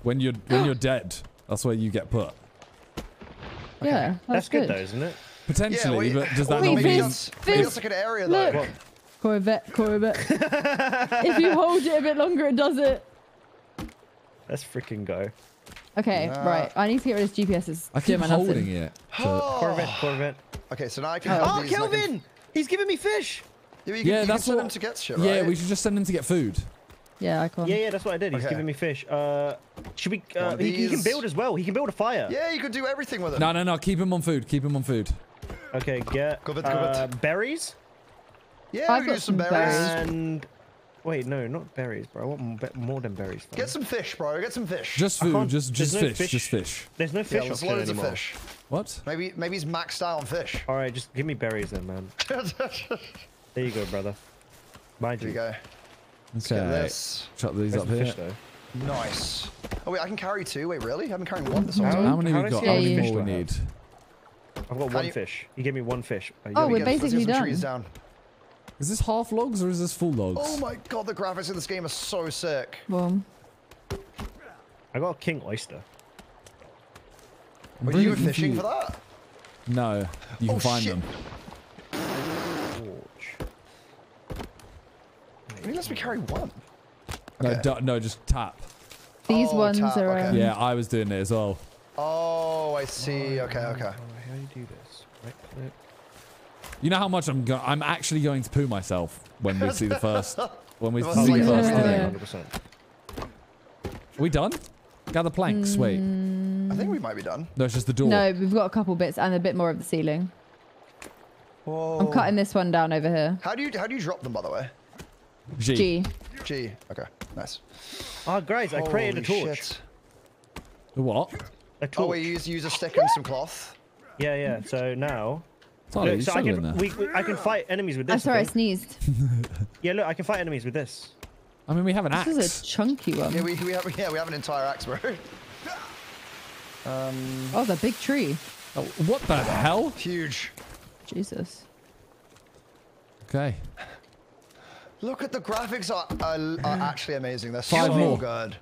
Speaker 1: when you're when you're dead, that's where you get put.
Speaker 4: Yeah,
Speaker 2: That's,
Speaker 4: that's,
Speaker 2: good. though, isn't it?
Speaker 1: Potentially,
Speaker 3: wait,
Speaker 1: but does that
Speaker 3: wait,
Speaker 1: not mean?
Speaker 3: that's, maybe Viz, like an area
Speaker 4: look.
Speaker 3: though.
Speaker 2: What?
Speaker 4: Corvette, Corvette. if you hold it a bit longer, it does it.
Speaker 2: Let's freaking go.
Speaker 4: Okay,
Speaker 3: Nah.
Speaker 4: right. I need to get rid of this GPS. It's
Speaker 1: I keep
Speaker 4: doing my
Speaker 1: holding
Speaker 4: nothing.
Speaker 1: it. to-
Speaker 2: Corvette, Corvette.
Speaker 3: Okay, so now I can.
Speaker 4: Oh.
Speaker 3: have these and I can-
Speaker 2: Kelvin! He's giving me fish.
Speaker 3: Yeah, can,
Speaker 1: Yeah, that's
Speaker 3: send
Speaker 1: what-
Speaker 3: them to get shit, right?
Speaker 1: Yeah, we should just send him to get food.
Speaker 4: Yeah, I can't.
Speaker 2: Yeah, yeah, that's what I did. He's
Speaker 3: Okay.
Speaker 2: giving me fish. Uh, should we? Uh, he, he can build as well. He can build a fire.
Speaker 3: Yeah, you could do everything with it.
Speaker 1: No, no, no. Keep him on food. Keep him on food.
Speaker 2: Okay, get
Speaker 3: Go bit,
Speaker 2: uh,
Speaker 3: bit.
Speaker 2: berries
Speaker 3: Yeah,
Speaker 4: I've got
Speaker 3: some
Speaker 4: some
Speaker 3: berries.
Speaker 4: berries.
Speaker 2: and wait, no, not berries, bro. I want more, more than berries. fam.
Speaker 3: Get some fish, bro. Get some fish.
Speaker 1: Just food.
Speaker 2: can't-
Speaker 1: Just just
Speaker 2: no
Speaker 1: fish.
Speaker 2: fish.
Speaker 1: Just fish.
Speaker 2: There's no
Speaker 3: yeah,
Speaker 2: fish
Speaker 3: there's
Speaker 2: option
Speaker 3: loads
Speaker 2: anymore.
Speaker 3: of fish.
Speaker 1: What?
Speaker 3: Maybe maybe he's maxed out on fish.
Speaker 2: All right, just give me berries then, man. There you go, brother. Mind
Speaker 3: Here
Speaker 2: you,
Speaker 3: you go. Let's get
Speaker 1: Okay.
Speaker 3: this.
Speaker 1: Chuck these
Speaker 2: Where's
Speaker 1: up
Speaker 2: the
Speaker 1: here.
Speaker 2: fish though?
Speaker 3: Nice. Oh wait, I can carry two. Wait, really? I've been carrying one this whole time.
Speaker 1: How many
Speaker 2: How
Speaker 1: we got? How
Speaker 4: how
Speaker 1: many
Speaker 4: many
Speaker 1: more we
Speaker 2: I
Speaker 1: need?
Speaker 2: I've got one
Speaker 3: you-
Speaker 2: fish. You gave me one fish.
Speaker 4: Oh,
Speaker 2: got me-
Speaker 4: we're
Speaker 3: Get- let's get
Speaker 4: basically done.
Speaker 3: trees down.
Speaker 1: Is this half logs or is this full logs?
Speaker 3: Oh my god, the graphics in this game are so sick.
Speaker 4: Boom.
Speaker 2: I got a king oyster.
Speaker 1: I'm
Speaker 3: Were
Speaker 1: really
Speaker 3: you fishing
Speaker 1: confused.
Speaker 3: for that?
Speaker 1: No, you can
Speaker 3: Oh,
Speaker 1: find
Speaker 3: shit.
Speaker 1: them.
Speaker 2: Torch.
Speaker 3: I mean, let's me carry one.
Speaker 1: No,
Speaker 3: Okay.
Speaker 1: do, no, just tap.
Speaker 4: These
Speaker 3: Oh,
Speaker 4: ones
Speaker 3: tap,
Speaker 4: are.
Speaker 3: okay.
Speaker 4: Um,
Speaker 1: Yeah, I was doing it as well.
Speaker 3: Oh, I see. Okay, okay.
Speaker 2: How do you do this? Right click.
Speaker 1: You know how much I'm go- I'm actually going to poo myself when we see the first when we see
Speaker 3: like
Speaker 1: the first thing.
Speaker 2: 100%.
Speaker 1: We done? Gather planks. Wait,
Speaker 3: I think we might be done.
Speaker 1: no, it's just the door.
Speaker 4: No, we've got a couple bits and a bit more of the ceiling.
Speaker 3: Whoa.
Speaker 4: I'm cutting this one down over here.
Speaker 3: How do you how do you drop them by the way?
Speaker 1: G.
Speaker 4: G.
Speaker 3: G. Okay. Nice.
Speaker 2: Ah, guys, I created a torch.
Speaker 3: shit.
Speaker 1: The what?
Speaker 2: A torch.
Speaker 3: Oh, we use use a stick and some cloth.
Speaker 2: Yeah, yeah. So now,
Speaker 1: Sorry,
Speaker 2: look, so I can we, we- I can fight enemies with this.
Speaker 4: I'm sorry, I
Speaker 2: okay?
Speaker 4: sneezed.
Speaker 2: Yeah, look, I can fight enemies with this.
Speaker 1: I mean, we have an axe.
Speaker 4: This is a chunky one.
Speaker 3: Yeah, we, we have yeah we have an entire axe, bro. Um,
Speaker 4: Oh, the big tree.
Speaker 1: Oh, what the hell?
Speaker 3: huge.
Speaker 4: Jesus.
Speaker 1: Okay.
Speaker 3: Look at the graphics are, are, are actually amazing. They're
Speaker 1: Five
Speaker 3: so
Speaker 1: more.
Speaker 3: good.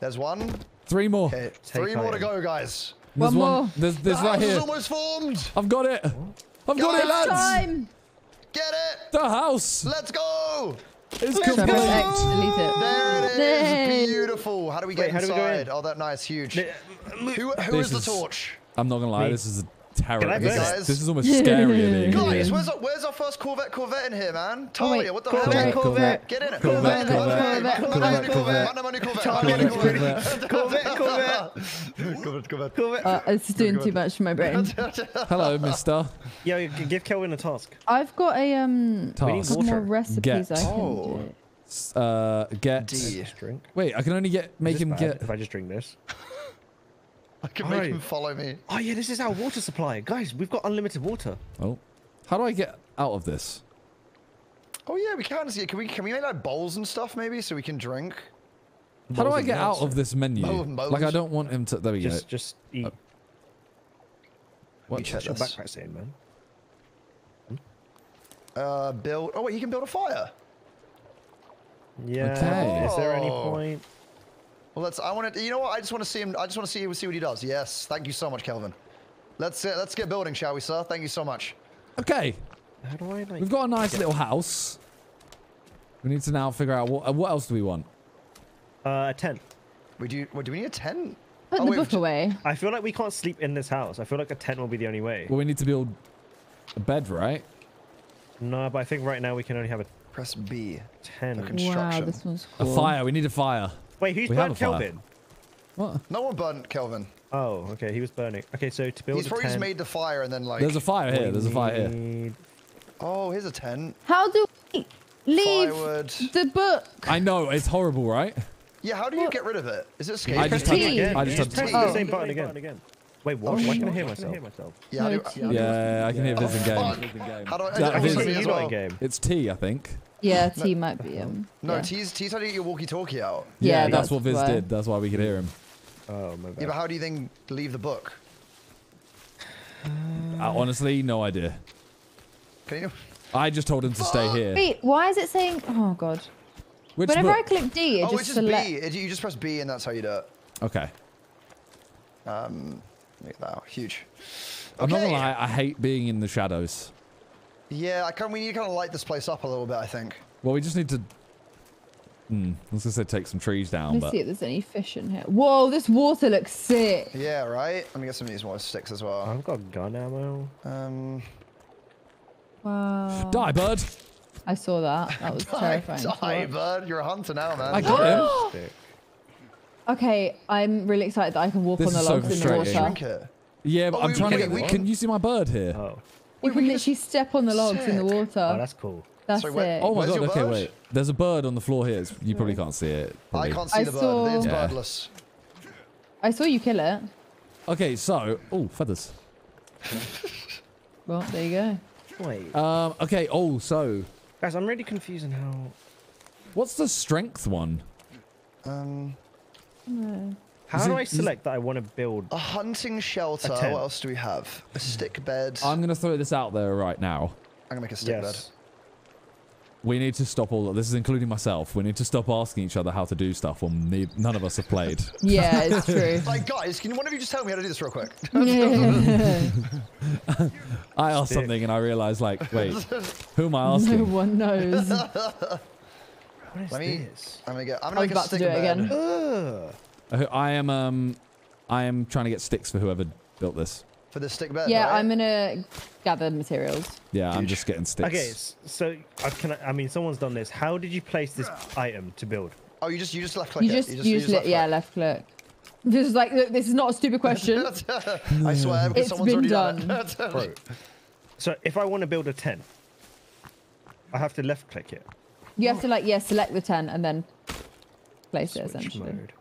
Speaker 3: There's one.
Speaker 1: Three more.
Speaker 3: Okay, three more to go, guys.
Speaker 1: There's
Speaker 4: One more.
Speaker 1: There's,
Speaker 3: The
Speaker 1: there's
Speaker 3: house
Speaker 1: right
Speaker 3: is
Speaker 1: here.
Speaker 3: almost formed.
Speaker 1: I've got it. I've got
Speaker 3: Guys,
Speaker 1: it, lads.
Speaker 4: Time.
Speaker 3: Get it.
Speaker 1: The house
Speaker 3: Let's go.
Speaker 1: is
Speaker 4: Should I
Speaker 1: complete.
Speaker 4: press X to delete it?
Speaker 3: There it is.
Speaker 4: Yay.
Speaker 3: Beautiful. How do we get
Speaker 2: Wait, how do we go
Speaker 3: inside?
Speaker 2: in?
Speaker 3: Oh, that nice, huge.
Speaker 2: Li-
Speaker 3: Who, who
Speaker 1: This
Speaker 3: is the torch?
Speaker 1: I'm not gonna lie.
Speaker 2: Me.
Speaker 1: This is a terror. This. Is, this is almost scarier.
Speaker 3: guys, where's our, where's our, first Corvette Corvette in here, man? Talia, oh, what the
Speaker 2: Corvette,
Speaker 3: hell?
Speaker 1: Corvette, Corvette.
Speaker 3: Get in it.
Speaker 1: Corvette,
Speaker 4: Corvette,
Speaker 3: Corvette,
Speaker 1: Corvette,
Speaker 3: Corvette,
Speaker 1: Corvette,
Speaker 3: Corvette,
Speaker 1: Corvette.
Speaker 4: Uh, this is doing too much for my brain.
Speaker 1: Hello, mister.
Speaker 2: Yeah, give Kelvin a task.
Speaker 4: I've got a um.
Speaker 1: Task.
Speaker 4: More recipes
Speaker 1: Get.
Speaker 4: I can
Speaker 3: oh.
Speaker 4: do.
Speaker 1: Uh, get.
Speaker 3: D.
Speaker 1: Wait, I can only get make him
Speaker 2: bad?
Speaker 1: get.
Speaker 2: If I just drink this.
Speaker 3: I can make
Speaker 2: Alright.
Speaker 3: him follow me.
Speaker 2: Oh yeah, this is our water supply, guys. We've got unlimited water.
Speaker 1: Oh, how do I get out of this?
Speaker 3: Oh yeah, we can see. Can we can we make like bowls and stuff maybe so we can drink?
Speaker 1: How do I get out of this menu?
Speaker 3: Bowl
Speaker 1: Like I don't want him to. There we
Speaker 2: Just,
Speaker 1: go.
Speaker 2: just eat.
Speaker 1: Uh, What?
Speaker 3: You check
Speaker 2: What's your backpack saying, man?
Speaker 3: Uh, build. Oh wait, you can build a fire.
Speaker 2: Yeah.
Speaker 1: Okay.
Speaker 2: Is there any
Speaker 3: Oh.
Speaker 2: point?
Speaker 3: Well, let's. I want to. You know what? I just want to see him. I just want to see see what he does. Yes. Thank you so much, Kelvin. Let's uh, let's get building, shall we, sir? Thank you so much.
Speaker 1: Okay,
Speaker 2: How do I like?
Speaker 1: we've got a nice little house. We need to now figure out what. Uh, what else do we want?
Speaker 2: Uh, a tent.
Speaker 3: We do. What, do we need a tent?
Speaker 4: Put
Speaker 3: Oh,
Speaker 4: the
Speaker 3: wait,
Speaker 4: book away.
Speaker 2: I feel like we can't sleep in this house. I feel like a tent will be the only way.
Speaker 1: Well, we need to build a bed, right?
Speaker 2: No, but I think right now we can only have a
Speaker 3: Press B.
Speaker 2: tent.
Speaker 3: Okay.
Speaker 4: Wow,
Speaker 3: Construction.
Speaker 4: this one's
Speaker 1: A fire. We need a fire.
Speaker 2: Wait, who's
Speaker 1: We
Speaker 2: burned. Kelvin?
Speaker 1: What?
Speaker 3: No one burnt Kelvin.
Speaker 2: Oh, okay, he was burning. Okay, so to build
Speaker 3: He's
Speaker 2: a
Speaker 3: probably just made the fire and then like.
Speaker 1: There's a fire here. There's a fire here.
Speaker 3: Oh, here's a tent.
Speaker 4: How do we leave
Speaker 3: Firewood.
Speaker 4: the book?
Speaker 1: I know it's horrible, right?
Speaker 3: Yeah. How do you
Speaker 4: What?
Speaker 3: get rid of it? Is it escape?
Speaker 1: I just
Speaker 4: T.
Speaker 1: touched.
Speaker 2: Again,
Speaker 1: I
Speaker 2: you
Speaker 1: just
Speaker 2: just
Speaker 1: touched.
Speaker 2: press
Speaker 4: Oh.
Speaker 2: the same button again. Wait, what?
Speaker 3: Oh,
Speaker 2: Why
Speaker 3: shit.
Speaker 2: can I hear myself?
Speaker 3: Yeah. How do,
Speaker 4: No,
Speaker 3: how,
Speaker 4: T.
Speaker 1: Yeah, I can hear Viz in game.
Speaker 3: how do I?
Speaker 1: That
Speaker 3: I
Speaker 1: Viz-
Speaker 3: can
Speaker 2: I
Speaker 3: see
Speaker 2: see
Speaker 3: as
Speaker 2: you not
Speaker 3: well.
Speaker 2: game.
Speaker 1: It's T, I think.
Speaker 4: Yeah, T might be um.
Speaker 3: No,
Speaker 4: yeah.
Speaker 3: T's T's how to get your walkie-talkie out.
Speaker 4: Yeah,
Speaker 1: that's,
Speaker 4: that's
Speaker 1: what Viz
Speaker 4: why.
Speaker 1: did. That's why we could hear him.
Speaker 2: Oh my
Speaker 3: Yeah, but how do you then leave the book?
Speaker 1: Uh, honestly, no idea.
Speaker 3: Can you?
Speaker 1: I just told him to stay here.
Speaker 4: Wait, why is it saying? Oh god.
Speaker 1: Which
Speaker 4: Whenever
Speaker 1: book?
Speaker 4: I click D, it
Speaker 3: oh,
Speaker 4: just
Speaker 3: it's just
Speaker 4: select.
Speaker 3: B. It, you just press B and that's how you do it.
Speaker 1: Okay.
Speaker 3: Um, look at that. Huge.
Speaker 1: I'm not gonna lie. I hate being in the shadows.
Speaker 3: Yeah, I can. We need to kind of light this place up a little bit. I think.
Speaker 1: Well, we just need to. Hmm. I was gonna say take some trees down,
Speaker 4: Let's
Speaker 1: but
Speaker 4: see if there's any fish in here. Whoa, this water looks sick.
Speaker 3: Yeah, right. Let me get some of these more sticks as well.
Speaker 2: I've got gun ammo.
Speaker 3: Um,
Speaker 4: Wow.
Speaker 1: die, bird.
Speaker 4: I saw that. That was terrifying. to
Speaker 3: die, bird. You're a hunter now, man.
Speaker 1: I got him.
Speaker 2: Stick.
Speaker 4: Okay, I'm really excited that I can walk
Speaker 1: This
Speaker 4: on the
Speaker 1: is so
Speaker 4: logs in the water.
Speaker 3: Shrink it.
Speaker 1: Yeah, but
Speaker 3: Oh,
Speaker 1: I'm trying to
Speaker 3: wait.
Speaker 1: get. Can you see my bird here?
Speaker 2: Oh,
Speaker 4: You
Speaker 3: Wait, we
Speaker 4: can
Speaker 3: can
Speaker 4: literally step on the logs in the water.
Speaker 2: oh, that's cool.
Speaker 4: That's
Speaker 3: Sorry, where-
Speaker 4: it.
Speaker 1: Oh my god. Okay,
Speaker 3: bird?
Speaker 1: wait. There's a bird on the floor here. It's- You probably can't see it.
Speaker 3: I
Speaker 1: probably.
Speaker 3: can't see
Speaker 4: I
Speaker 3: the bird.
Speaker 4: saw-
Speaker 3: It's
Speaker 1: Yeah.
Speaker 3: birdless.
Speaker 4: I saw you kill it.
Speaker 1: Okay, so oh feathers.
Speaker 4: Well, there you go.
Speaker 2: Wait,
Speaker 1: Um. Okay. Oh, so
Speaker 2: guys, I'm really confused on how.
Speaker 1: what's the strength one?
Speaker 3: Um,
Speaker 4: No.
Speaker 2: How
Speaker 1: Is
Speaker 2: do
Speaker 1: it-
Speaker 2: I select that I want to build?
Speaker 3: a hunting shelter.
Speaker 2: A
Speaker 3: What else do we have? A stick bed.
Speaker 1: I'm gonna throw this out there right now.
Speaker 3: I'm gonna make a stick
Speaker 2: Yes.
Speaker 1: we need to stop all. This is including myself. We need to stop asking each other how to do stuff when ne- none of us have played.
Speaker 4: Yeah, it's true.
Speaker 3: Like, guys, can one of you just tell me how to do this real quick?
Speaker 1: I asked something and I realized, like, wait, who am I asking?
Speaker 4: no
Speaker 1: asking?
Speaker 4: one knows.
Speaker 2: What is
Speaker 3: Let me-
Speaker 2: this?
Speaker 3: I'm gonna get. I'm
Speaker 4: I
Speaker 3: gonna
Speaker 4: was
Speaker 3: make a
Speaker 4: about to
Speaker 3: stick
Speaker 4: do it again.
Speaker 2: Ugh.
Speaker 1: Uh, I am um, I am trying to get sticks for whoever built this.
Speaker 3: for this stick bed.
Speaker 4: Yeah,
Speaker 3: right?
Speaker 4: I'm gonna gather materials.
Speaker 1: Yeah, I'm just getting sticks.
Speaker 2: Okay, so I can. I mean, someone's done this. How did you place this item to build?
Speaker 3: Oh, you just you just left click
Speaker 4: You
Speaker 3: it.
Speaker 4: just use
Speaker 3: left
Speaker 4: yeah,
Speaker 3: click.
Speaker 4: left click. This is like look, this is not a stupid question.
Speaker 3: I swear, because
Speaker 4: It's
Speaker 3: someone's
Speaker 4: been
Speaker 3: already done. it.
Speaker 2: Bro. So if I want to build a tent, I have to left click it.
Speaker 4: You have to like yeah, select the tent and then place it
Speaker 2: Switch
Speaker 4: essentially.
Speaker 2: mode.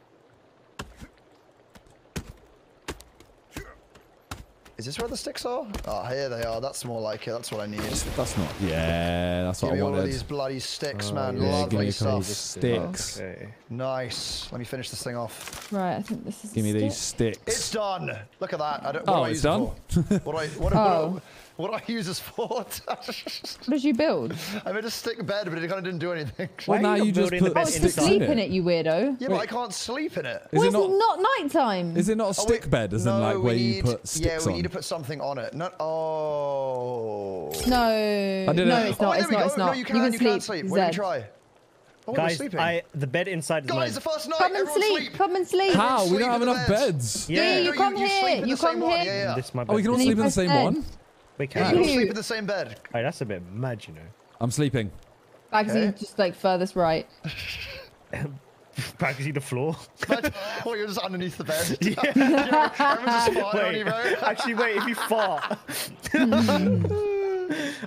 Speaker 3: Is this where the sticks are? Oh, here they are. That's more like it. That's what I need.
Speaker 1: That's not. Yeah, that's
Speaker 3: Give
Speaker 1: what
Speaker 3: me all of these bloody sticks,
Speaker 2: Oh,
Speaker 3: man.
Speaker 2: yeah,
Speaker 1: Yeah, give me
Speaker 3: Lovely stuff.
Speaker 1: of sticks.
Speaker 2: Okay.
Speaker 3: Nice. Let me finish this thing off.
Speaker 4: Right, I think this is.
Speaker 1: Give me
Speaker 4: a
Speaker 1: these
Speaker 4: sticks.
Speaker 3: It's done. Look at that. I don't, what
Speaker 1: Oh,
Speaker 3: do I
Speaker 1: it's
Speaker 3: use it
Speaker 1: done?
Speaker 3: for? What do I what, do-
Speaker 4: Oh.
Speaker 3: what, do- what do I use this for?
Speaker 4: What did you build?
Speaker 3: I made a stick bed, but it kind of didn't do anything.
Speaker 1: Well,
Speaker 2: Why are
Speaker 1: now
Speaker 2: you not
Speaker 1: you just
Speaker 2: building the
Speaker 1: put
Speaker 2: bed
Speaker 4: Oh, it's to sleep
Speaker 1: in
Speaker 4: in
Speaker 1: it.
Speaker 4: it, you weirdo.
Speaker 3: Yeah, but I can't sleep in it.
Speaker 1: Is
Speaker 4: Well,
Speaker 1: it
Speaker 4: it's
Speaker 1: not?
Speaker 4: not nighttime.
Speaker 1: Is it not a
Speaker 3: Oh,
Speaker 1: stick
Speaker 3: wait.
Speaker 1: bed? As in
Speaker 3: no,
Speaker 1: like
Speaker 3: we
Speaker 1: where
Speaker 3: need,
Speaker 1: you put
Speaker 3: Yeah,
Speaker 1: sticks
Speaker 3: we
Speaker 1: on?
Speaker 3: need to put something on it. Not. Oh.
Speaker 4: No,
Speaker 1: did
Speaker 4: no,
Speaker 1: it.
Speaker 4: it's
Speaker 3: Oh,
Speaker 4: not.
Speaker 3: there
Speaker 4: It's not.
Speaker 3: go.
Speaker 4: It's
Speaker 3: No, you can. You,
Speaker 4: can
Speaker 3: can
Speaker 4: sleep.
Speaker 3: sleep. Wait, let me
Speaker 4: Zed.
Speaker 3: try. Oh, we're
Speaker 2: Guys,
Speaker 3: sleeping.
Speaker 2: I the bed inside is
Speaker 3: Guys,
Speaker 2: mine.
Speaker 3: the first night.
Speaker 4: Come and
Speaker 3: everyone
Speaker 4: sleep. Come and sleep.
Speaker 1: How? We
Speaker 3: sleep
Speaker 1: don't have enough
Speaker 3: beds.
Speaker 1: beds.
Speaker 2: Yeah.
Speaker 4: Yeah, you
Speaker 3: No,
Speaker 4: come
Speaker 3: you
Speaker 4: here.
Speaker 3: sleep
Speaker 4: You
Speaker 3: the same
Speaker 4: come
Speaker 3: one.
Speaker 4: here.
Speaker 3: Yeah, yeah.
Speaker 2: This is my
Speaker 1: Oh, we
Speaker 2: bed.
Speaker 1: can all sleep in the same
Speaker 4: bed.
Speaker 1: one.
Speaker 2: Wait,
Speaker 3: Yeah,
Speaker 2: can
Speaker 3: you
Speaker 2: I?
Speaker 3: all sleep in the same bed.
Speaker 2: Alright, that's a bit mad, you know.
Speaker 1: I'm sleeping.
Speaker 4: Actually,
Speaker 3: Okay.
Speaker 4: just like furthest right.
Speaker 2: Practically the floor.
Speaker 3: But, well, you're just underneath the bed. yeah. Everyone's just farting on you,
Speaker 2: wait, actually, wait. If you fart.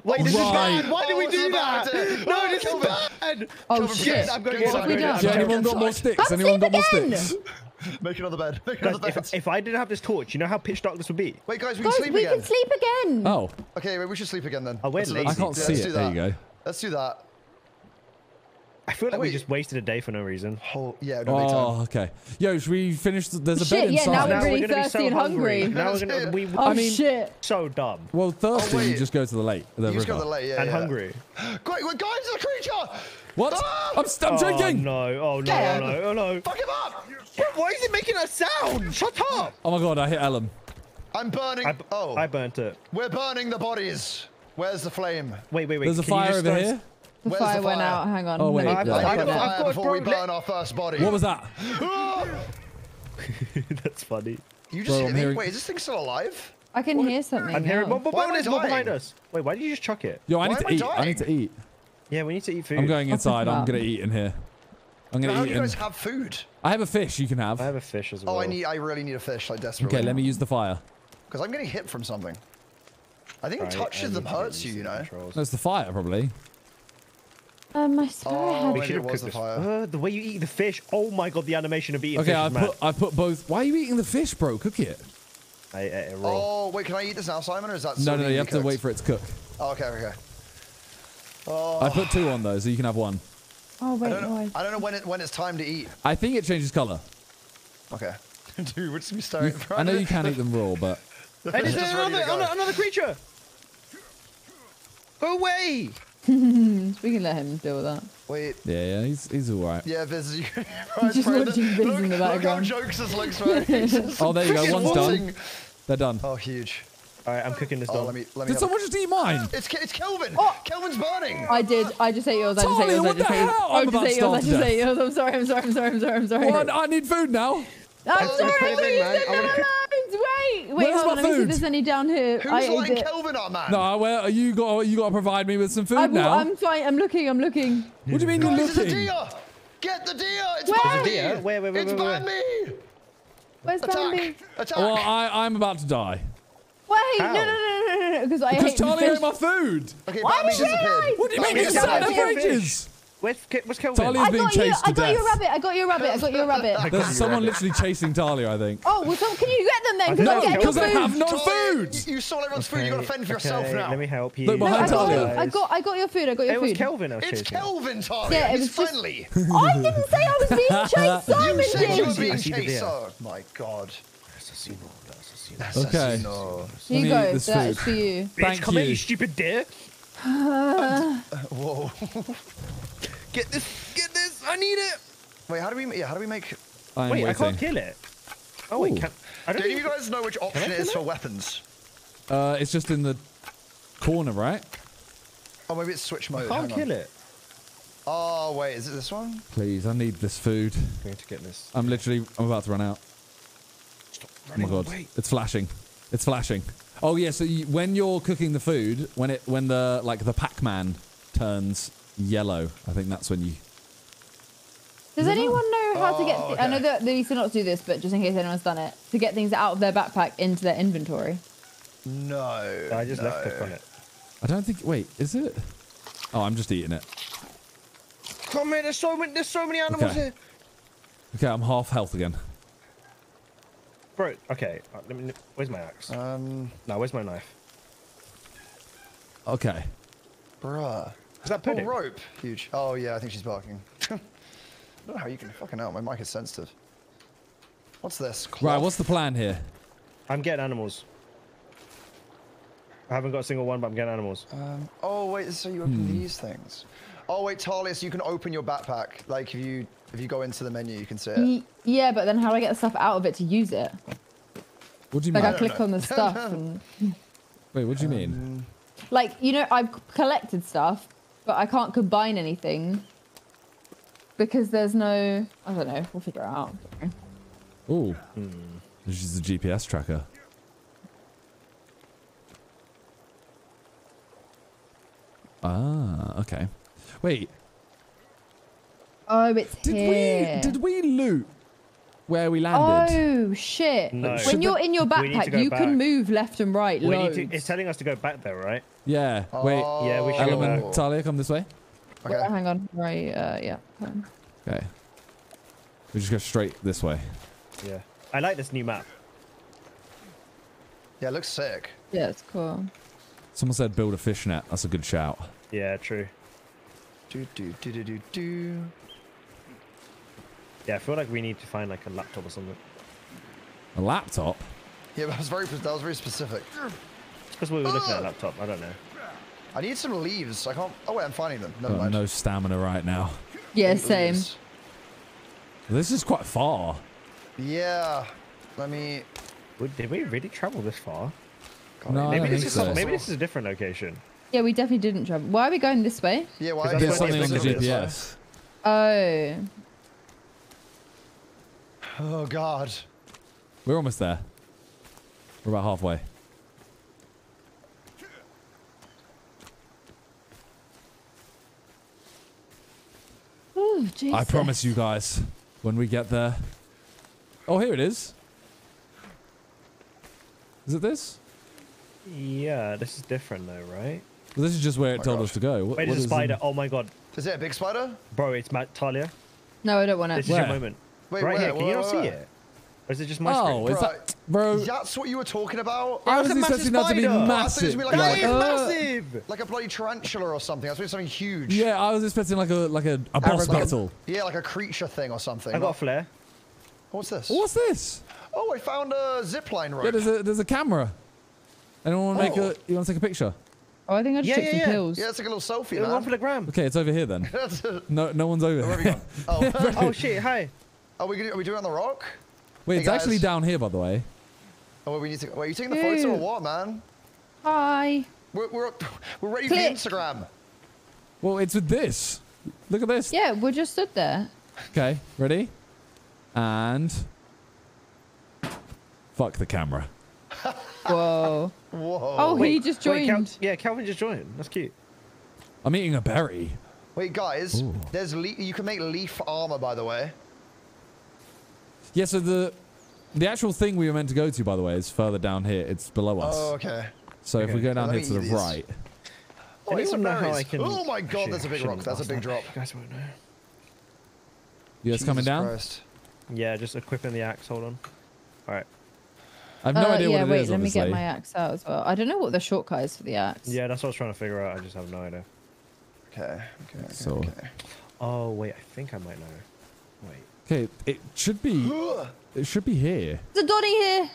Speaker 2: Wait, this
Speaker 1: Right.
Speaker 2: is bad. Why did
Speaker 3: Oh,
Speaker 2: we do
Speaker 3: the matter?
Speaker 2: that?
Speaker 3: Oh,
Speaker 2: No, this is
Speaker 3: Kelvin.
Speaker 2: bad.
Speaker 4: Oh
Speaker 3: Kelvin,
Speaker 4: shit!
Speaker 2: I'm gonna
Speaker 3: Get
Speaker 2: get
Speaker 3: inside,
Speaker 4: we
Speaker 2: gonna
Speaker 4: done?
Speaker 1: Yeah, anyone got more
Speaker 3: inside.
Speaker 1: sticks?
Speaker 4: Come
Speaker 1: Anyone got more sticks?
Speaker 3: Make another bed. Make
Speaker 2: Guys,
Speaker 3: another bed.
Speaker 2: if, if I didn't have this torch, you know how pitch dark this would be?
Speaker 3: Wait, guys, we
Speaker 4: Guys,
Speaker 3: can sleep
Speaker 4: we
Speaker 3: again.
Speaker 4: can sleep again.
Speaker 1: Oh,
Speaker 3: Okay, wait, we should sleep again then.
Speaker 2: Oh, we're
Speaker 3: Let's do-
Speaker 2: lazy.
Speaker 1: I can't
Speaker 3: let's
Speaker 1: see it. There you go.
Speaker 3: Let's do that.
Speaker 2: I feel like we just wasted a day for no reason.
Speaker 3: Oh, yeah, no, oh.
Speaker 1: Oh, okay. Yo, should we finish? The, there's a
Speaker 4: Shit,
Speaker 1: bed
Speaker 4: yeah, now we're really
Speaker 2: gonna be
Speaker 4: thirsty and hungry.
Speaker 2: Now we're gonna we
Speaker 4: Oh
Speaker 1: I mean-
Speaker 4: shit!
Speaker 2: so dumb
Speaker 1: well, thirsty. you just go to the lake. The
Speaker 3: You just go to the lake, yeah,
Speaker 2: and
Speaker 3: yeah.
Speaker 2: hungry.
Speaker 3: Great, we're going to the creature!
Speaker 1: What?
Speaker 3: Ah!
Speaker 1: I'm, st- I'm
Speaker 2: Oh
Speaker 1: drinking.
Speaker 2: no! Oh no!
Speaker 4: Yeah.
Speaker 2: Oh no! Oh no!
Speaker 3: Fuck him up!
Speaker 2: Bro, why is it making a sound? Shut up!
Speaker 1: Oh my god, I hit Ellum.
Speaker 3: I'm burning.
Speaker 2: I,
Speaker 3: oh,
Speaker 2: I burnt it.
Speaker 3: we're burning the bodies. Where's the flame?
Speaker 2: Wait, wait, wait.
Speaker 1: There's a
Speaker 2: can
Speaker 1: fire over here.
Speaker 4: The
Speaker 3: Where's
Speaker 4: fire
Speaker 3: the
Speaker 4: went
Speaker 3: fire?
Speaker 4: out. Hang on.
Speaker 1: Oh,
Speaker 4: let
Speaker 1: wait,
Speaker 4: me
Speaker 1: yeah.
Speaker 3: I
Speaker 4: look
Speaker 3: need
Speaker 4: at
Speaker 3: a
Speaker 4: it.
Speaker 2: I've
Speaker 3: fire
Speaker 2: got
Speaker 3: before we burn our first body.
Speaker 1: What was that?
Speaker 2: That's funny.
Speaker 3: You just
Speaker 1: Bro,
Speaker 3: hit me?
Speaker 1: hearing-
Speaker 3: Wait, is this thing still alive?
Speaker 4: I can hear something.
Speaker 2: I'm hearing.
Speaker 4: now.
Speaker 2: But, but,
Speaker 3: Why am
Speaker 2: there's more behind us. Wait, why did you just chuck it?
Speaker 1: Yo, I
Speaker 3: Why
Speaker 1: need to
Speaker 3: I
Speaker 1: eat. I need to eat.
Speaker 2: Yeah, we need to eat food.
Speaker 1: I'm going inside. I'm gonna eat in here. I'm gonna
Speaker 3: do
Speaker 1: eat
Speaker 3: you
Speaker 1: in.
Speaker 3: guys have food?
Speaker 1: I have a fish you can have.
Speaker 2: I have a fish as well.
Speaker 3: Oh, I need. I really need a fish, like desperately.
Speaker 1: Okay, let me use the fire.
Speaker 3: Because I'm getting hit from something. I think
Speaker 2: Right,
Speaker 3: touches
Speaker 2: I
Speaker 3: them
Speaker 2: need to get
Speaker 3: hurts you, you know.
Speaker 2: controls.
Speaker 1: No, it's the fire probably.
Speaker 4: Um, I swear
Speaker 3: Oh,
Speaker 4: had.
Speaker 2: We
Speaker 3: maybe
Speaker 2: should
Speaker 3: it
Speaker 2: have
Speaker 3: was
Speaker 2: cooked
Speaker 3: the
Speaker 2: this.
Speaker 3: fire.
Speaker 2: Uh, the way you eat the fish. Oh my god, the animation of eating
Speaker 1: Okay,
Speaker 2: fish
Speaker 1: I
Speaker 2: is mad.
Speaker 1: put I put both. Why are you eating the fish, bro? Cook it.
Speaker 2: I ate it raw.
Speaker 3: Oh, wait, can I eat this now, Simon, or is that
Speaker 1: No, no, no. You have
Speaker 3: be
Speaker 1: to wait for it to cook.
Speaker 3: Oh, okay, okay. Oh,
Speaker 1: I put two on though, so you can have one.
Speaker 4: Oh
Speaker 3: I
Speaker 4: wait,
Speaker 3: don't
Speaker 4: no,
Speaker 3: know.
Speaker 4: I.
Speaker 3: I don't know when it when it's time to eat.
Speaker 1: I think it changes color.
Speaker 3: Okay. Dude, we're just gonna staring.
Speaker 1: You- I know you can't eat them raw, but
Speaker 2: Hey,
Speaker 3: It's
Speaker 2: there's
Speaker 3: just ready
Speaker 2: another, another, another creature. Go away!
Speaker 4: We can let him deal with that.
Speaker 3: Wait.
Speaker 1: yeah, yeah, he's he's all right.
Speaker 3: Yeah, Viz, you
Speaker 4: Just watching Viz
Speaker 3: look,
Speaker 4: in the
Speaker 3: Look how
Speaker 4: background.
Speaker 3: jokes this looks, right?
Speaker 1: Oh, there you go.
Speaker 3: freaking
Speaker 1: One's done. They're done.
Speaker 3: Oh, huge.
Speaker 2: All right, I'm cooking this
Speaker 3: Oh,
Speaker 2: dog.
Speaker 3: let me let me.
Speaker 1: Did
Speaker 3: have
Speaker 1: someone just eat mine?
Speaker 3: It's it's Kelvin.
Speaker 4: Oh!
Speaker 3: Kelvin's burning.
Speaker 4: I did. I just ate yours. I just ate
Speaker 1: Talia,
Speaker 4: yours. I
Speaker 1: what
Speaker 4: just
Speaker 1: the
Speaker 4: ate
Speaker 1: hell?
Speaker 4: I
Speaker 1: I'm
Speaker 4: just
Speaker 1: about
Speaker 4: ate
Speaker 1: to
Speaker 4: yours. I just ate yours. I'm sorry. I'm sorry. I'm sorry. I'm sorry. I'm sorry.
Speaker 1: What? I need food now.
Speaker 4: I'm
Speaker 2: That's
Speaker 4: sorry.
Speaker 2: okay,
Speaker 4: I thought you
Speaker 2: man.
Speaker 4: said
Speaker 2: I'm
Speaker 4: no
Speaker 2: gonna-
Speaker 4: lines. Wait. Wait.
Speaker 1: Where's
Speaker 4: hold on.
Speaker 1: my
Speaker 4: Let me see if
Speaker 1: food?
Speaker 4: there's any down here.
Speaker 3: Who's
Speaker 4: I ate it.
Speaker 3: Kelvin up, man?
Speaker 1: No, well, you got you got to provide me with some food
Speaker 4: I,
Speaker 1: now.
Speaker 4: I'm fine. I'm looking. I'm looking.
Speaker 1: what do you mean you're
Speaker 3: Guys, it's a
Speaker 1: looking?
Speaker 3: deer. Get the deer. It's
Speaker 4: Where?
Speaker 3: behind
Speaker 2: There's a deer?
Speaker 3: me.
Speaker 2: Where, where, where,
Speaker 3: It's
Speaker 2: where, where?
Speaker 3: behind me.
Speaker 4: Where's Bambi?
Speaker 3: Attack. Attack.
Speaker 1: Well, I I'm about to die
Speaker 4: Wait.
Speaker 2: How?
Speaker 4: No. No. No. No. No. No. Because I
Speaker 1: because
Speaker 4: hate the
Speaker 1: Charlie ate my food.
Speaker 3: okay,
Speaker 4: Why
Speaker 3: Bambi disappeared.
Speaker 1: What do you mean
Speaker 2: Bambi
Speaker 1: you
Speaker 2: got
Speaker 1: sat there
Speaker 2: the
Speaker 1: for
Speaker 2: fish.
Speaker 1: ages?
Speaker 2: Where's, where's Kelvin?
Speaker 1: Talia-
Speaker 4: I
Speaker 1: being
Speaker 4: got you.
Speaker 1: chased
Speaker 4: I
Speaker 1: to
Speaker 4: got your
Speaker 1: death.
Speaker 4: rabbit. I got your rabbit. I got your rabbit.
Speaker 1: There's someone literally chasing Talia, I think.
Speaker 4: Oh, well, so can you get them then?
Speaker 2: I
Speaker 4: Because I'm
Speaker 2: know,
Speaker 4: getting
Speaker 1: because
Speaker 4: your
Speaker 1: I have no food.
Speaker 3: You, you stole everyone's food. You gotta fend for yourself now.
Speaker 2: Let me help you.
Speaker 1: Look
Speaker 4: No,
Speaker 1: behind
Speaker 4: I got,
Speaker 1: Talia.
Speaker 4: your, I got, I got your food. I got your
Speaker 2: It was. Kelvin I was
Speaker 3: It's
Speaker 2: chasing.
Speaker 3: Kelvin, Talia.
Speaker 4: Yeah, it
Speaker 3: He's
Speaker 4: was just-
Speaker 3: friendly.
Speaker 4: I didn't say I was being chased. Simon
Speaker 3: you said you were being
Speaker 2: I see the
Speaker 3: chased. Oh my god.
Speaker 2: Assassino, assassino.
Speaker 1: Okay.
Speaker 3: Assassino.
Speaker 4: Here you go.
Speaker 1: eat
Speaker 4: That's for you.
Speaker 2: Bitch,
Speaker 1: Thank
Speaker 2: come here,
Speaker 1: you.
Speaker 2: you stupid deer.
Speaker 3: Whoa.
Speaker 2: Get this! Get this! I need it!
Speaker 3: Wait, how do we? Yeah, how do we make?
Speaker 1: I'm
Speaker 2: Wait, I can't kill it. Oh wait,
Speaker 1: Ooh.
Speaker 2: can I don't
Speaker 3: Do you guys know which option it
Speaker 2: kill
Speaker 3: is
Speaker 2: it?
Speaker 3: for weapons?
Speaker 1: Uh, it's just in the corner, right?
Speaker 3: Oh, maybe it's switch mode.
Speaker 2: I can't
Speaker 3: Hang on.
Speaker 2: kill it.
Speaker 3: Oh wait, is it this one?
Speaker 1: Please, I need this food.
Speaker 2: I'm going to get this.
Speaker 1: I'm literally, I'm about to run out.
Speaker 2: Stop
Speaker 1: Oh my god,
Speaker 2: away.
Speaker 1: it's flashing. It's flashing. Oh yeah, so you, when you're cooking the food, when it, when the like the Pac-Man turns yellow, I think that's when you.
Speaker 4: Does anyone know how to get?
Speaker 3: Oh,
Speaker 4: I know that they used to not do this, but just in case anyone's done it, to get things out of their backpack into their inventory.
Speaker 3: No.
Speaker 2: I just left
Speaker 3: no.
Speaker 2: click on it.
Speaker 1: I don't think. Wait, is it? Oh, I'm just eating it.
Speaker 2: Come here, there's so many, there's so many animals
Speaker 1: Okay.
Speaker 2: here.
Speaker 1: Okay, I'm half health again.
Speaker 2: Bro, okay. uh, let me, where's my axe?
Speaker 3: Um,
Speaker 2: no, where's my knife?
Speaker 1: Okay.
Speaker 3: bruh.
Speaker 2: Is that
Speaker 3: Oh, rope. Huge. Oh yeah, I think she's barking. I don't know how you can fucking hell. My mic is sensitive. What's this?
Speaker 1: Right, what's the plan here?
Speaker 2: I'm getting animals. I haven't got a single one, but I'm getting animals.
Speaker 3: Um, oh wait, so you open
Speaker 1: Hmm.
Speaker 3: these things? Oh wait, Talia, so you can open your backpack. Like if you if you go into the menu, you can see it.
Speaker 4: Y- Yeah, but then how do I get the stuff out of it to use it?
Speaker 1: What do you mean?
Speaker 4: Like
Speaker 1: mean?
Speaker 4: I click on the stuff and
Speaker 1: Wait, what do you
Speaker 3: Um,
Speaker 1: mean?
Speaker 4: like you know I've collected stuff, but I can't combine anything because there's no. I don't know. We'll figure it out.
Speaker 1: Oh, this is a GPS tracker. Ah, okay. Wait,
Speaker 4: Oh, it's
Speaker 1: did
Speaker 4: here.
Speaker 1: we did we loot where we landed?
Speaker 4: Oh shit!
Speaker 2: No.
Speaker 4: When
Speaker 1: Should
Speaker 4: you're
Speaker 1: the-
Speaker 4: in your
Speaker 2: We need to
Speaker 4: backpack, you
Speaker 2: back.
Speaker 4: can move left and right.
Speaker 2: We
Speaker 4: loads.
Speaker 2: need to, it's telling us to go back there, right?
Speaker 1: Yeah. Wait,
Speaker 2: Yeah, we should go back.
Speaker 1: Talia, come this way.
Speaker 4: Wait,
Speaker 3: Okay.
Speaker 4: hang on. Right. Uh, yeah.
Speaker 1: Okay. We just go straight this way.
Speaker 2: Yeah. I like this new map.
Speaker 3: Yeah, it looks sick.
Speaker 4: Yeah, it's cool.
Speaker 1: Someone said build a fishnet. That's a good shout.
Speaker 2: Yeah, true.
Speaker 3: Do do do do do do.
Speaker 2: Yeah, I feel like we need to find like a laptop or something.
Speaker 1: A laptop.
Speaker 3: Yeah, that was very that was very specific.
Speaker 2: Because we were looking at a laptop. I don't know.
Speaker 3: I need some leaves. I can't. Oh wait, I'm finding them. Never
Speaker 1: Got
Speaker 3: mind.
Speaker 1: no stamina right now.
Speaker 4: Yeah,
Speaker 3: Eight
Speaker 4: same.
Speaker 3: leaves.
Speaker 1: This is quite far.
Speaker 3: Yeah. Let me.
Speaker 2: Did we really travel this far?
Speaker 3: God,
Speaker 1: No, I
Speaker 2: Maybe
Speaker 1: don't
Speaker 2: this
Speaker 1: think
Speaker 2: is
Speaker 1: so.
Speaker 2: some, maybe this is a different location.
Speaker 4: Yeah, we definitely didn't travel. Why are we going this way?
Speaker 3: Yeah, why?
Speaker 2: Because
Speaker 1: There's
Speaker 2: that's
Speaker 3: yeah,
Speaker 2: what
Speaker 1: something on the
Speaker 2: it's supposed to be.
Speaker 1: GPS.
Speaker 4: Oh.
Speaker 3: Oh god.
Speaker 1: We're almost there. We're about halfway.
Speaker 4: Oh, Jesus.
Speaker 1: I promise you guys, when we get there. Oh, here it is. Is it this?
Speaker 2: Yeah, this is different though, right?
Speaker 1: Well, this is just where it oh
Speaker 3: my
Speaker 1: told
Speaker 3: gosh.
Speaker 1: us to go. What,
Speaker 2: Wait, there's a spider.
Speaker 1: in-
Speaker 2: Oh my god.
Speaker 3: Is it a big spider?
Speaker 2: Bro, it's Matt Talia.
Speaker 4: No, I don't want
Speaker 2: This
Speaker 4: to.
Speaker 2: is your
Speaker 1: Where?
Speaker 2: moment.
Speaker 3: Wait,
Speaker 2: right
Speaker 3: where?
Speaker 2: here. Can you
Speaker 3: Where,
Speaker 2: not see it? Or is it just my
Speaker 1: Oh,
Speaker 2: screen?
Speaker 1: is
Speaker 3: Bro,
Speaker 1: that, bro?
Speaker 3: That's what you were talking about?
Speaker 1: I
Speaker 2: That's
Speaker 1: was
Speaker 2: massive
Speaker 1: expecting that to be
Speaker 2: spider.
Speaker 3: I thought it was
Speaker 1: massive.
Speaker 3: be like-
Speaker 1: like-
Speaker 2: That is
Speaker 4: Oh.
Speaker 2: massive!
Speaker 3: Like a bloody tarantula or something. I was expecting something huge.
Speaker 1: yeah, I was expecting like a like a, a boss
Speaker 4: Aragog.
Speaker 1: battle.
Speaker 3: Yeah, like a creature thing or something.
Speaker 2: I got a flare.
Speaker 3: What's this?
Speaker 1: What's this?
Speaker 3: Oh, I found a zipline rope.
Speaker 1: Yeah, there's a there's a camera. Anyone want to make
Speaker 3: Oh.
Speaker 1: a? You want to take a picture?
Speaker 4: Oh, I think I just
Speaker 2: Yeah,
Speaker 4: took
Speaker 2: yeah,
Speaker 4: some
Speaker 2: yeah.
Speaker 4: pills.
Speaker 3: yeah, it's like a little selfie,
Speaker 2: Yeah, one for the gram.
Speaker 1: Okay, it's over here then. No, no one's over.
Speaker 3: have we
Speaker 1: here.
Speaker 3: Oh,
Speaker 2: oh shit! Hi.
Speaker 3: are we gonna, are we doing it on the rock?
Speaker 1: Wait,
Speaker 3: Hey,
Speaker 1: it's actually down here, by the way.
Speaker 3: Oh, wait, we need to. Wait, are you taking the photo or what, man?
Speaker 4: Hi.
Speaker 3: We're we're, we're ready
Speaker 4: Click.
Speaker 3: for the Instagram.
Speaker 1: Well, it's with this. Look at this.
Speaker 4: Yeah, we just stood there.
Speaker 1: Okay, ready? And fuck the camera.
Speaker 4: Whoa.
Speaker 3: Whoa.
Speaker 4: Oh, he
Speaker 2: Wait,
Speaker 4: just
Speaker 2: wait, Cal-
Speaker 4: joined.
Speaker 2: yeah, Calvin just joined. That's cute.
Speaker 1: I'm eating a berry.
Speaker 3: Wait, guys.
Speaker 1: Ooh.
Speaker 3: There's le- you can make leaf armor, by the way.
Speaker 1: Yeah, so the the actual thing we were meant to go to, by the way, is further down here. It's below us.
Speaker 3: Oh, okay.
Speaker 1: so if we go down
Speaker 3: Let
Speaker 1: here to the
Speaker 3: these.
Speaker 1: right,
Speaker 3: Oh, I
Speaker 2: Anyone know how
Speaker 3: berries.
Speaker 2: I can-
Speaker 3: Oh my god,
Speaker 2: Actually,
Speaker 3: that's a big rock. That's a big
Speaker 2: that.
Speaker 3: drop.
Speaker 2: You guys won't know.
Speaker 1: you guys coming down?
Speaker 3: Christ.
Speaker 2: Yeah, just equipping the axe. Hold on. All right.
Speaker 1: I have no
Speaker 4: Uh,
Speaker 1: idea
Speaker 4: yeah,
Speaker 1: what it
Speaker 4: wait,
Speaker 1: is,
Speaker 4: let me get my axe out as well. I don't know what the shortcut is for the axe.
Speaker 2: Yeah, that's what I was trying to figure out. I just have no idea.
Speaker 3: Okay. Okay. Okay.
Speaker 1: So-
Speaker 3: okay.
Speaker 2: Oh wait, I think I might know. Wait.
Speaker 1: Okay, it should be it should be here.
Speaker 4: There's a Donny here,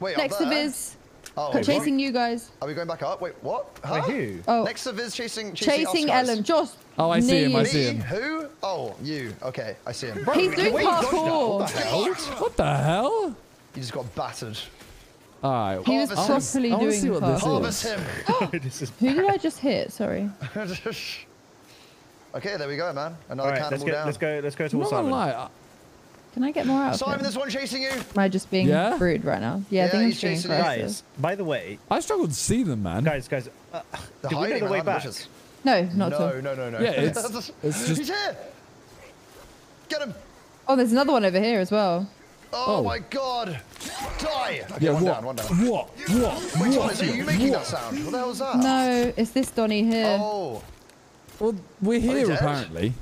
Speaker 3: Wait,
Speaker 4: next to
Speaker 3: there?
Speaker 4: Viz.
Speaker 3: Oh,
Speaker 4: I'm
Speaker 3: wait,
Speaker 4: chasing you guys.
Speaker 3: Are we going back up? Wait, what? Huh?
Speaker 2: Wait, who?
Speaker 4: Oh,
Speaker 3: Next to Viz chasing chasing,
Speaker 4: chasing
Speaker 3: guys.
Speaker 4: Ellum. Josh.
Speaker 1: Oh, I see him, I
Speaker 4: you.
Speaker 1: see
Speaker 3: Me?
Speaker 1: him.
Speaker 3: Who? Oh, you. Okay, I see him.
Speaker 4: He's doing
Speaker 2: Wait, you dodged that.
Speaker 4: parkour.
Speaker 2: What the hell?
Speaker 1: What the hell?
Speaker 3: He just got battered.
Speaker 1: All right.
Speaker 4: He was
Speaker 3: Harvest him.
Speaker 4: properly doing
Speaker 1: see what this is.
Speaker 3: Harvest him.
Speaker 2: this is
Speaker 4: Who did I just hit? Sorry.
Speaker 3: okay, there we go, man. Another
Speaker 2: all right. Let's go.
Speaker 3: down.
Speaker 2: Let's go. Let's go
Speaker 1: I'm
Speaker 2: towards
Speaker 1: not gonna
Speaker 2: Simon.
Speaker 1: lie.
Speaker 4: Can I get more out of
Speaker 3: Simon, there's one chasing you.
Speaker 4: Am I just being
Speaker 1: Yeah?
Speaker 4: rude right now? Yeah, I
Speaker 3: Yeah,
Speaker 4: think I'm
Speaker 3: he's
Speaker 4: just being
Speaker 3: chasing you.
Speaker 2: Guys, by the way,
Speaker 1: I struggle to see them, man.
Speaker 2: guys, guys, uh,
Speaker 3: They're
Speaker 2: did we know the way
Speaker 3: behind the
Speaker 2: back?
Speaker 3: bushes.
Speaker 4: No, not at all.
Speaker 3: No, no, no, no.
Speaker 1: Yeah, it's- it's just-
Speaker 3: He's here. Get him.
Speaker 4: Oh, there's another one over here as well.
Speaker 3: Oh,
Speaker 1: Oh.
Speaker 3: my god. Die. Okay,
Speaker 1: Yeah,
Speaker 3: one
Speaker 1: what?
Speaker 3: down, one down.
Speaker 1: What? What?
Speaker 3: Wait, Thomas,
Speaker 1: What?
Speaker 3: are you making that sound? What the hell is that?
Speaker 4: No, it's this Donny here.
Speaker 3: Oh.
Speaker 1: Well, we're here apparently.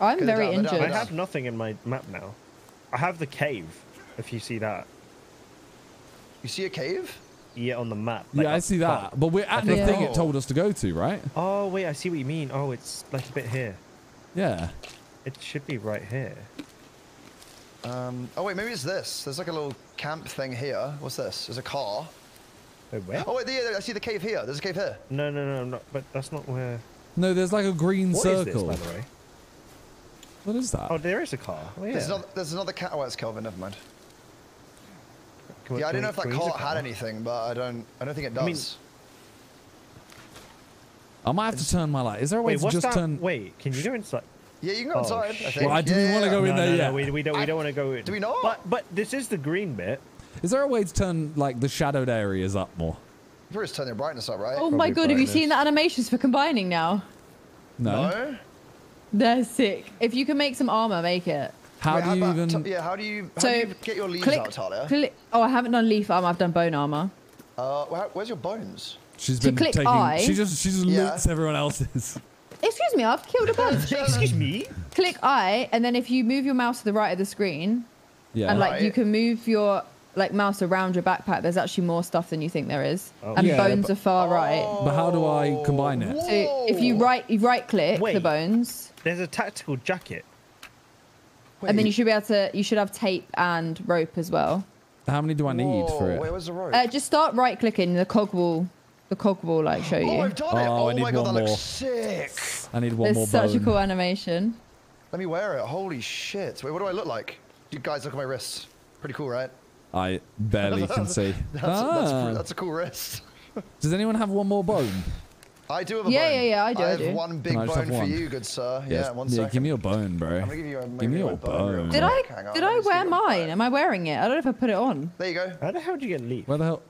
Speaker 4: I'm very
Speaker 3: down, they're down,
Speaker 2: I have nothing in my map now. I have the cave. If you see that,
Speaker 3: You see a cave?
Speaker 2: yeah, on the map. like
Speaker 1: Yeah, I see
Speaker 2: top.
Speaker 1: that. But we're at the
Speaker 4: think-
Speaker 1: thing
Speaker 3: Oh.
Speaker 1: it told us to go to, right?
Speaker 2: Oh wait, I see what you mean. Oh, it's like a bit here.
Speaker 1: Yeah.
Speaker 2: It should be right here.
Speaker 3: Um, oh, wait, maybe it's this. There's like a little camp thing here. What's this? There's a car.
Speaker 2: Wait, where?
Speaker 3: Oh, wait, yeah, I see the cave here. There's a cave here.
Speaker 2: No, no, no, no. But that's not where.
Speaker 1: No, there's like a green
Speaker 2: What is
Speaker 1: circle.
Speaker 2: this, by the way?
Speaker 1: What is that?
Speaker 2: Oh, there is a car. Oh, yeah.
Speaker 3: There's another, there's another cat. Oh, it's Kelvin. Never mind.
Speaker 2: Can
Speaker 3: Yeah, I
Speaker 2: can
Speaker 3: didn't know if that
Speaker 2: car we use
Speaker 3: cart
Speaker 2: a
Speaker 3: had anything, but I don't. I don't think it does.
Speaker 2: I mean-
Speaker 1: I might have to turn my light. Is there a way
Speaker 2: Wait,
Speaker 1: to just
Speaker 2: that?
Speaker 1: turn?
Speaker 2: Wait, can you go inside?
Speaker 3: Yeah, you can go
Speaker 2: Oh,
Speaker 3: inside. I
Speaker 2: shit.
Speaker 3: think.
Speaker 1: Well, I didn't wanna go
Speaker 3: yeah.
Speaker 1: in
Speaker 2: no,
Speaker 1: there
Speaker 2: no,
Speaker 1: yet.
Speaker 2: no, we, we don't.
Speaker 3: I-
Speaker 2: We don't want to go in.
Speaker 3: Do we not?
Speaker 2: But but this is the green bit.
Speaker 1: Is there a way to turn like the shadowed areas up more?
Speaker 3: You probably just turn their brightness up, right?
Speaker 4: Oh my
Speaker 2: Probably
Speaker 4: god, have you seen the animations for combining now?
Speaker 1: No.
Speaker 3: No.
Speaker 4: They're sick. If you can make some armor, make it.
Speaker 1: How
Speaker 3: Wait,
Speaker 1: do you
Speaker 3: about-
Speaker 1: even?
Speaker 3: yeah, how do you? How
Speaker 4: So,
Speaker 3: do you get your leaves
Speaker 4: click,
Speaker 3: out, Talia?
Speaker 4: click. Oh, I haven't done leaf armor. I've done bone armor.
Speaker 3: Uh, where, where's your bones?
Speaker 1: She's
Speaker 4: to
Speaker 1: been
Speaker 4: click
Speaker 1: taking.
Speaker 4: I-
Speaker 1: She just she just
Speaker 3: Yeah.
Speaker 1: loots everyone else's.
Speaker 4: Excuse me, I've killed a bunch.
Speaker 2: Excuse me.
Speaker 4: click I, and then if you move your mouse to the right of the screen,
Speaker 1: Yeah.
Speaker 4: and like
Speaker 3: Right.
Speaker 4: you can move your like mouse around your backpack, there's actually more stuff than you think there is.
Speaker 2: Oh.
Speaker 4: and
Speaker 1: Yeah,
Speaker 4: bones are far right.
Speaker 1: But how do I combine it?
Speaker 4: So if you right you right click the bones,
Speaker 2: There's a tactical jacket.
Speaker 3: Wait,
Speaker 4: and then you should be able to you should have tape and rope as well.
Speaker 1: How many do I need
Speaker 3: whoa,
Speaker 1: for it?
Speaker 3: Wait, where's the rope?
Speaker 4: Uh, just start right clicking. The cog will the cog will like show you.
Speaker 3: oh,
Speaker 4: you.
Speaker 3: I've done it.
Speaker 1: Oh,
Speaker 3: Oh,
Speaker 1: I need
Speaker 3: my god,
Speaker 1: one
Speaker 3: that
Speaker 1: more.
Speaker 3: looks sick.
Speaker 1: I need one
Speaker 4: There's
Speaker 1: more
Speaker 4: such
Speaker 1: bone.
Speaker 4: a cool animation.
Speaker 3: Let me wear it. Holy shit. Wait, what do I look like? You guys look at my wrists. Pretty cool, right?
Speaker 1: I barely can see.
Speaker 3: That's,
Speaker 1: Ah.
Speaker 3: that's, pre- that's a cool wrist.
Speaker 1: Does anyone have one more bone?
Speaker 3: I do have a
Speaker 4: Yeah,
Speaker 3: bone.
Speaker 4: yeah, yeah, I do,
Speaker 3: I
Speaker 4: I
Speaker 3: have
Speaker 4: do.
Speaker 3: one big
Speaker 1: Can
Speaker 3: bone
Speaker 1: have
Speaker 3: for
Speaker 1: one?
Speaker 3: you, good sir.
Speaker 1: Yes.
Speaker 3: Yeah, one
Speaker 1: yeah,
Speaker 3: second.
Speaker 1: give me your bone, bro.
Speaker 3: I'm gonna give you a,
Speaker 1: Give me
Speaker 3: maybe
Speaker 1: your
Speaker 3: bone.
Speaker 1: bone.
Speaker 4: Did I
Speaker 3: quick. On,
Speaker 4: did I wear mine? Am I wearing it? I don't know if I put it on.
Speaker 3: There you go.
Speaker 2: How the hell did you get leaf?
Speaker 1: Where the hell?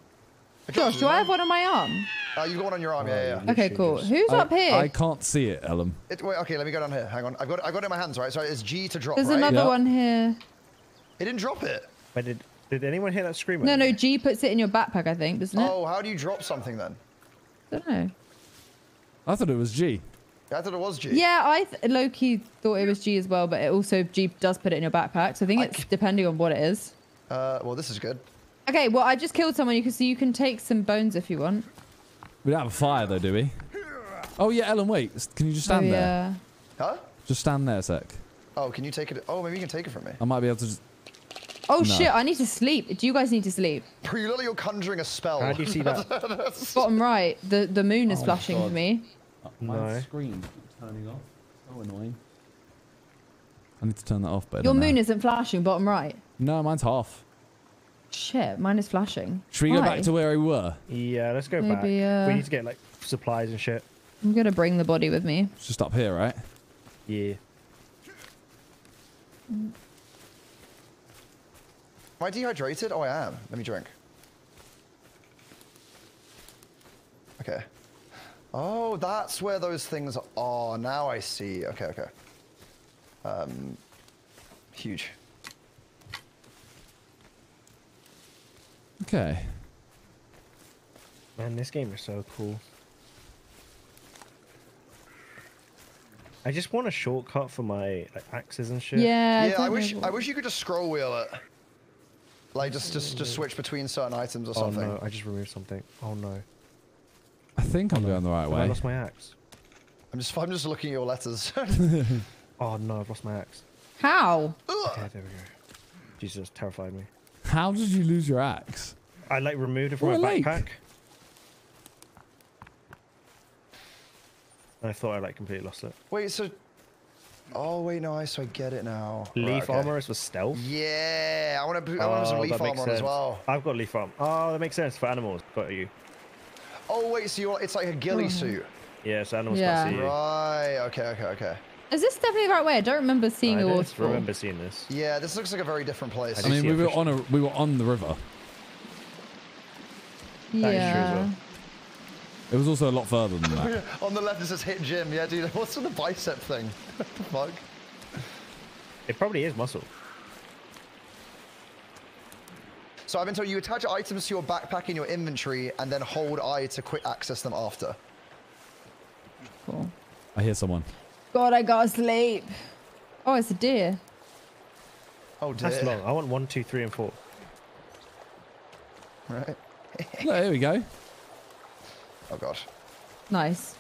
Speaker 4: Josh, do I have one on my arm?
Speaker 3: Uh, you've got one on your arm.
Speaker 2: Oh,
Speaker 3: Yeah, yeah.
Speaker 2: you
Speaker 3: yeah.
Speaker 2: literally
Speaker 4: Okay, cool. Who's
Speaker 1: I,
Speaker 4: up here?
Speaker 1: I can't see it, Ellum.
Speaker 3: It, wait, okay, let me go down here. Hang on. I've got, I've got it in my hands, right? So it's G to drop,
Speaker 4: There's
Speaker 3: right?
Speaker 4: another
Speaker 1: Yeah.
Speaker 4: one here.
Speaker 3: It didn't drop it.
Speaker 2: Wait, did did anyone hear that scream?
Speaker 4: No, no. G puts it in your backpack, I think, doesn't it?
Speaker 3: Oh, how do you drop something then?
Speaker 4: I don't know.
Speaker 1: I thought it was G.
Speaker 3: I thought it was G.
Speaker 4: Yeah, I th- low key thought it was G as well, but it also G does put it in your backpack. So I think
Speaker 3: I
Speaker 4: it's depending on what it is.
Speaker 3: Uh, well, this is good.
Speaker 4: Okay, well I just killed someone. You can see you can take some bones if you want.
Speaker 1: We don't have a fire though, do we? Oh yeah, Ellum, wait. Can you just stand
Speaker 4: oh,
Speaker 1: there?
Speaker 4: yeah.
Speaker 3: Huh?
Speaker 1: Just stand there a sec.
Speaker 3: Oh, can you take it? Oh, maybe you can take it from me.
Speaker 1: I might be able to just.
Speaker 4: Oh
Speaker 1: No.
Speaker 4: shit! I need to sleep. Do you guys need to sleep?
Speaker 3: Bro, you look like you're conjuring a spell.
Speaker 2: How do you see that?
Speaker 4: Bottom right. The the moon is
Speaker 1: Oh
Speaker 4: flashing for me.
Speaker 2: Uh, no.
Speaker 1: screen keeps turning off. So annoying. I need to turn that off, but
Speaker 4: Your
Speaker 1: don't know.
Speaker 4: moon isn't flashing. Bottom right.
Speaker 1: No, mine's half.
Speaker 4: Shit, mine is flashing.
Speaker 1: Should we go
Speaker 4: Why?
Speaker 1: back to where we were?
Speaker 2: Yeah, let's go
Speaker 4: Maybe,
Speaker 2: back.
Speaker 4: uh,
Speaker 2: We need to get like supplies and shit.
Speaker 4: I'm gonna bring the body with me.
Speaker 1: It's just up here, right?
Speaker 2: Yeah.
Speaker 3: Am I dehydrated? Oh, I am. Let me drink. Okay. Oh, that's where those things are. Now I see. Okay, okay. Um, huge.
Speaker 1: Okay.
Speaker 2: Man, this game is so cool. I just want a shortcut for my like, axes and shit.
Speaker 4: Yeah.
Speaker 3: yeah, I
Speaker 4: don't
Speaker 3: wish I wish you could just scroll wheel it. Like just just just switch between certain items or
Speaker 2: Oh
Speaker 3: something.
Speaker 2: no, I just removed something. Oh no.
Speaker 1: I think I'm oh, going the right
Speaker 2: Have I lost my axe?
Speaker 3: I'm just I'm just looking at your letters.
Speaker 2: Oh no, I've lost my axe.
Speaker 4: How?
Speaker 2: Okay, there we go. Jesus, terrified me.
Speaker 1: How did you lose your axe?
Speaker 2: I like removed it from
Speaker 1: What
Speaker 2: my
Speaker 1: a lake.
Speaker 2: backpack. I thought I like completely lost it.
Speaker 3: Wait, so. Oh wait, no, I so I get it now. Right,
Speaker 2: Leaf
Speaker 3: okay.
Speaker 2: armor is for stealth.
Speaker 3: Yeah, I want to. I want some
Speaker 2: Oh,
Speaker 3: leaf
Speaker 2: that makes
Speaker 3: armor as well.
Speaker 2: I've got leaf armor. Oh, that makes sense for animals. Got you.
Speaker 3: Oh wait, so you're it's like a ghillie
Speaker 4: Mhm.
Speaker 3: suit.
Speaker 2: Yeah, so animals
Speaker 4: Yeah.
Speaker 2: can't see you.
Speaker 3: Right. Okay. Okay. Okay.
Speaker 4: Is this definitely the right way? I don't remember seeing
Speaker 2: I
Speaker 4: a
Speaker 2: don't
Speaker 4: waterfall.
Speaker 2: remember seeing this.
Speaker 3: Yeah, this looks like a very different place.
Speaker 2: I
Speaker 1: I mean, we were on a we were on the river.
Speaker 2: That is
Speaker 4: Yeah.
Speaker 2: well.
Speaker 1: It was also a lot further than that.
Speaker 3: On the left it says hit gym. Yeah, dude. What's with the bicep thing? What the fuck?
Speaker 2: It probably is muscle.
Speaker 3: So I've been told you attach items to your backpack in your inventory and then hold I to quick access them after.
Speaker 4: Cool.
Speaker 1: I hear someone.
Speaker 4: God, I gotta sleep. Oh, it's a deer.
Speaker 3: Oh dear.
Speaker 2: That's long. I want one, two, three, and four.
Speaker 3: Right.
Speaker 1: Look, here we go.
Speaker 3: Oh god.
Speaker 4: Nice.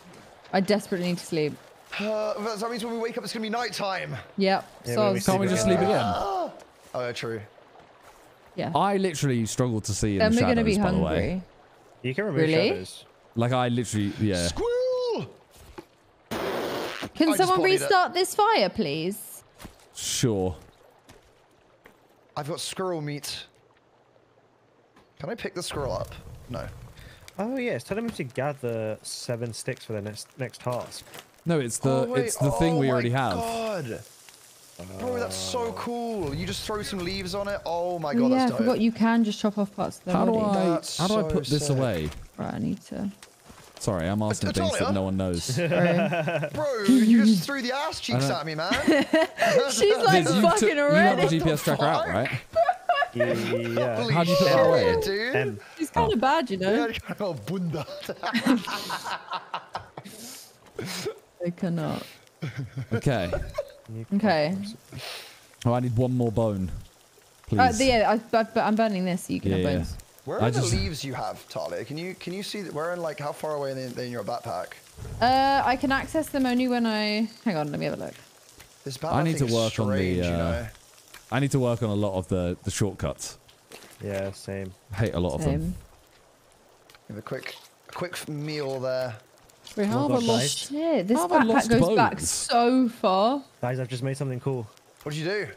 Speaker 4: I desperately need to sleep.
Speaker 3: Uh, that means when we wake up, it's gonna be night time.
Speaker 4: Yep.
Speaker 2: Yeah,
Speaker 4: so
Speaker 2: we
Speaker 1: Can't we just sleep again?
Speaker 3: Oh, yeah, true.
Speaker 4: yeah.
Speaker 1: I literally struggled to see in
Speaker 4: then
Speaker 1: the
Speaker 4: we're
Speaker 1: shadows.
Speaker 4: gonna be
Speaker 1: by the way,
Speaker 4: hungry.
Speaker 2: You can remove
Speaker 4: Really?
Speaker 2: shadows.
Speaker 1: like I literally, yeah.
Speaker 3: Squirrel!
Speaker 4: Can
Speaker 3: I
Speaker 4: someone
Speaker 3: bodied it.
Speaker 4: restart this fire, please?
Speaker 1: Sure.
Speaker 3: I've got squirrel meat. Can I pick the squirrel up? No.
Speaker 2: Oh yes, tell them to gather seven sticks for their next next task.
Speaker 1: No, it's the
Speaker 3: oh,
Speaker 1: it's the thing
Speaker 3: oh,
Speaker 1: we
Speaker 3: my
Speaker 1: already have.
Speaker 3: God. Bro, that's so uh. cool. You just throw some leaves on it. Oh my
Speaker 4: Oh,
Speaker 3: god,
Speaker 4: yeah, I
Speaker 3: that's dope.
Speaker 4: forgot you can just chop off parts of the
Speaker 1: How do. I
Speaker 3: That's
Speaker 1: how do I
Speaker 3: so
Speaker 1: put this away?
Speaker 4: Right, I need to.
Speaker 1: Sorry, I'm asking things that no one knows.
Speaker 3: Bro, you just threw the ass cheeks at me, man.
Speaker 4: She's like
Speaker 1: Viz, you,
Speaker 4: fucking
Speaker 1: took, you have the
Speaker 4: already.
Speaker 1: GPS tracker out, right?
Speaker 2: Yeah.
Speaker 3: Holy
Speaker 1: How do you put that away?
Speaker 3: dude?
Speaker 2: M.
Speaker 4: She's kind of bad, you know.
Speaker 3: Yeah, oh, bunda.
Speaker 4: I cannot.
Speaker 1: Okay.
Speaker 4: Okay.
Speaker 1: Oh, I need one more bone, please.
Speaker 4: Uh, yeah, I, but, but I'm burning this, so you can
Speaker 1: Yeah,
Speaker 4: have
Speaker 1: yeah.
Speaker 4: Bones.
Speaker 3: Where
Speaker 1: I
Speaker 3: are
Speaker 1: just-
Speaker 3: the leaves you have, Talia? Can you can you see that? Where in like how far away in, in your backpack?
Speaker 4: Uh, I can access them only when I. Hang on, let me have a look.
Speaker 3: This backpack
Speaker 1: I need to
Speaker 3: is
Speaker 1: work on the,
Speaker 3: strange, you
Speaker 1: uh,
Speaker 3: know.
Speaker 1: I need to work on a lot of the the shortcuts.
Speaker 2: Yeah, same.
Speaker 1: I hate a lot of them.
Speaker 4: Same.
Speaker 3: Have a quick a quick meal there.
Speaker 1: Wait, how
Speaker 2: Oh
Speaker 1: have I
Speaker 2: my God,
Speaker 1: lost?
Speaker 4: Shit, this
Speaker 1: How have I
Speaker 4: backpack
Speaker 1: lost
Speaker 4: goes back so far.
Speaker 2: Guys, I've just made something cool.
Speaker 3: What did you do?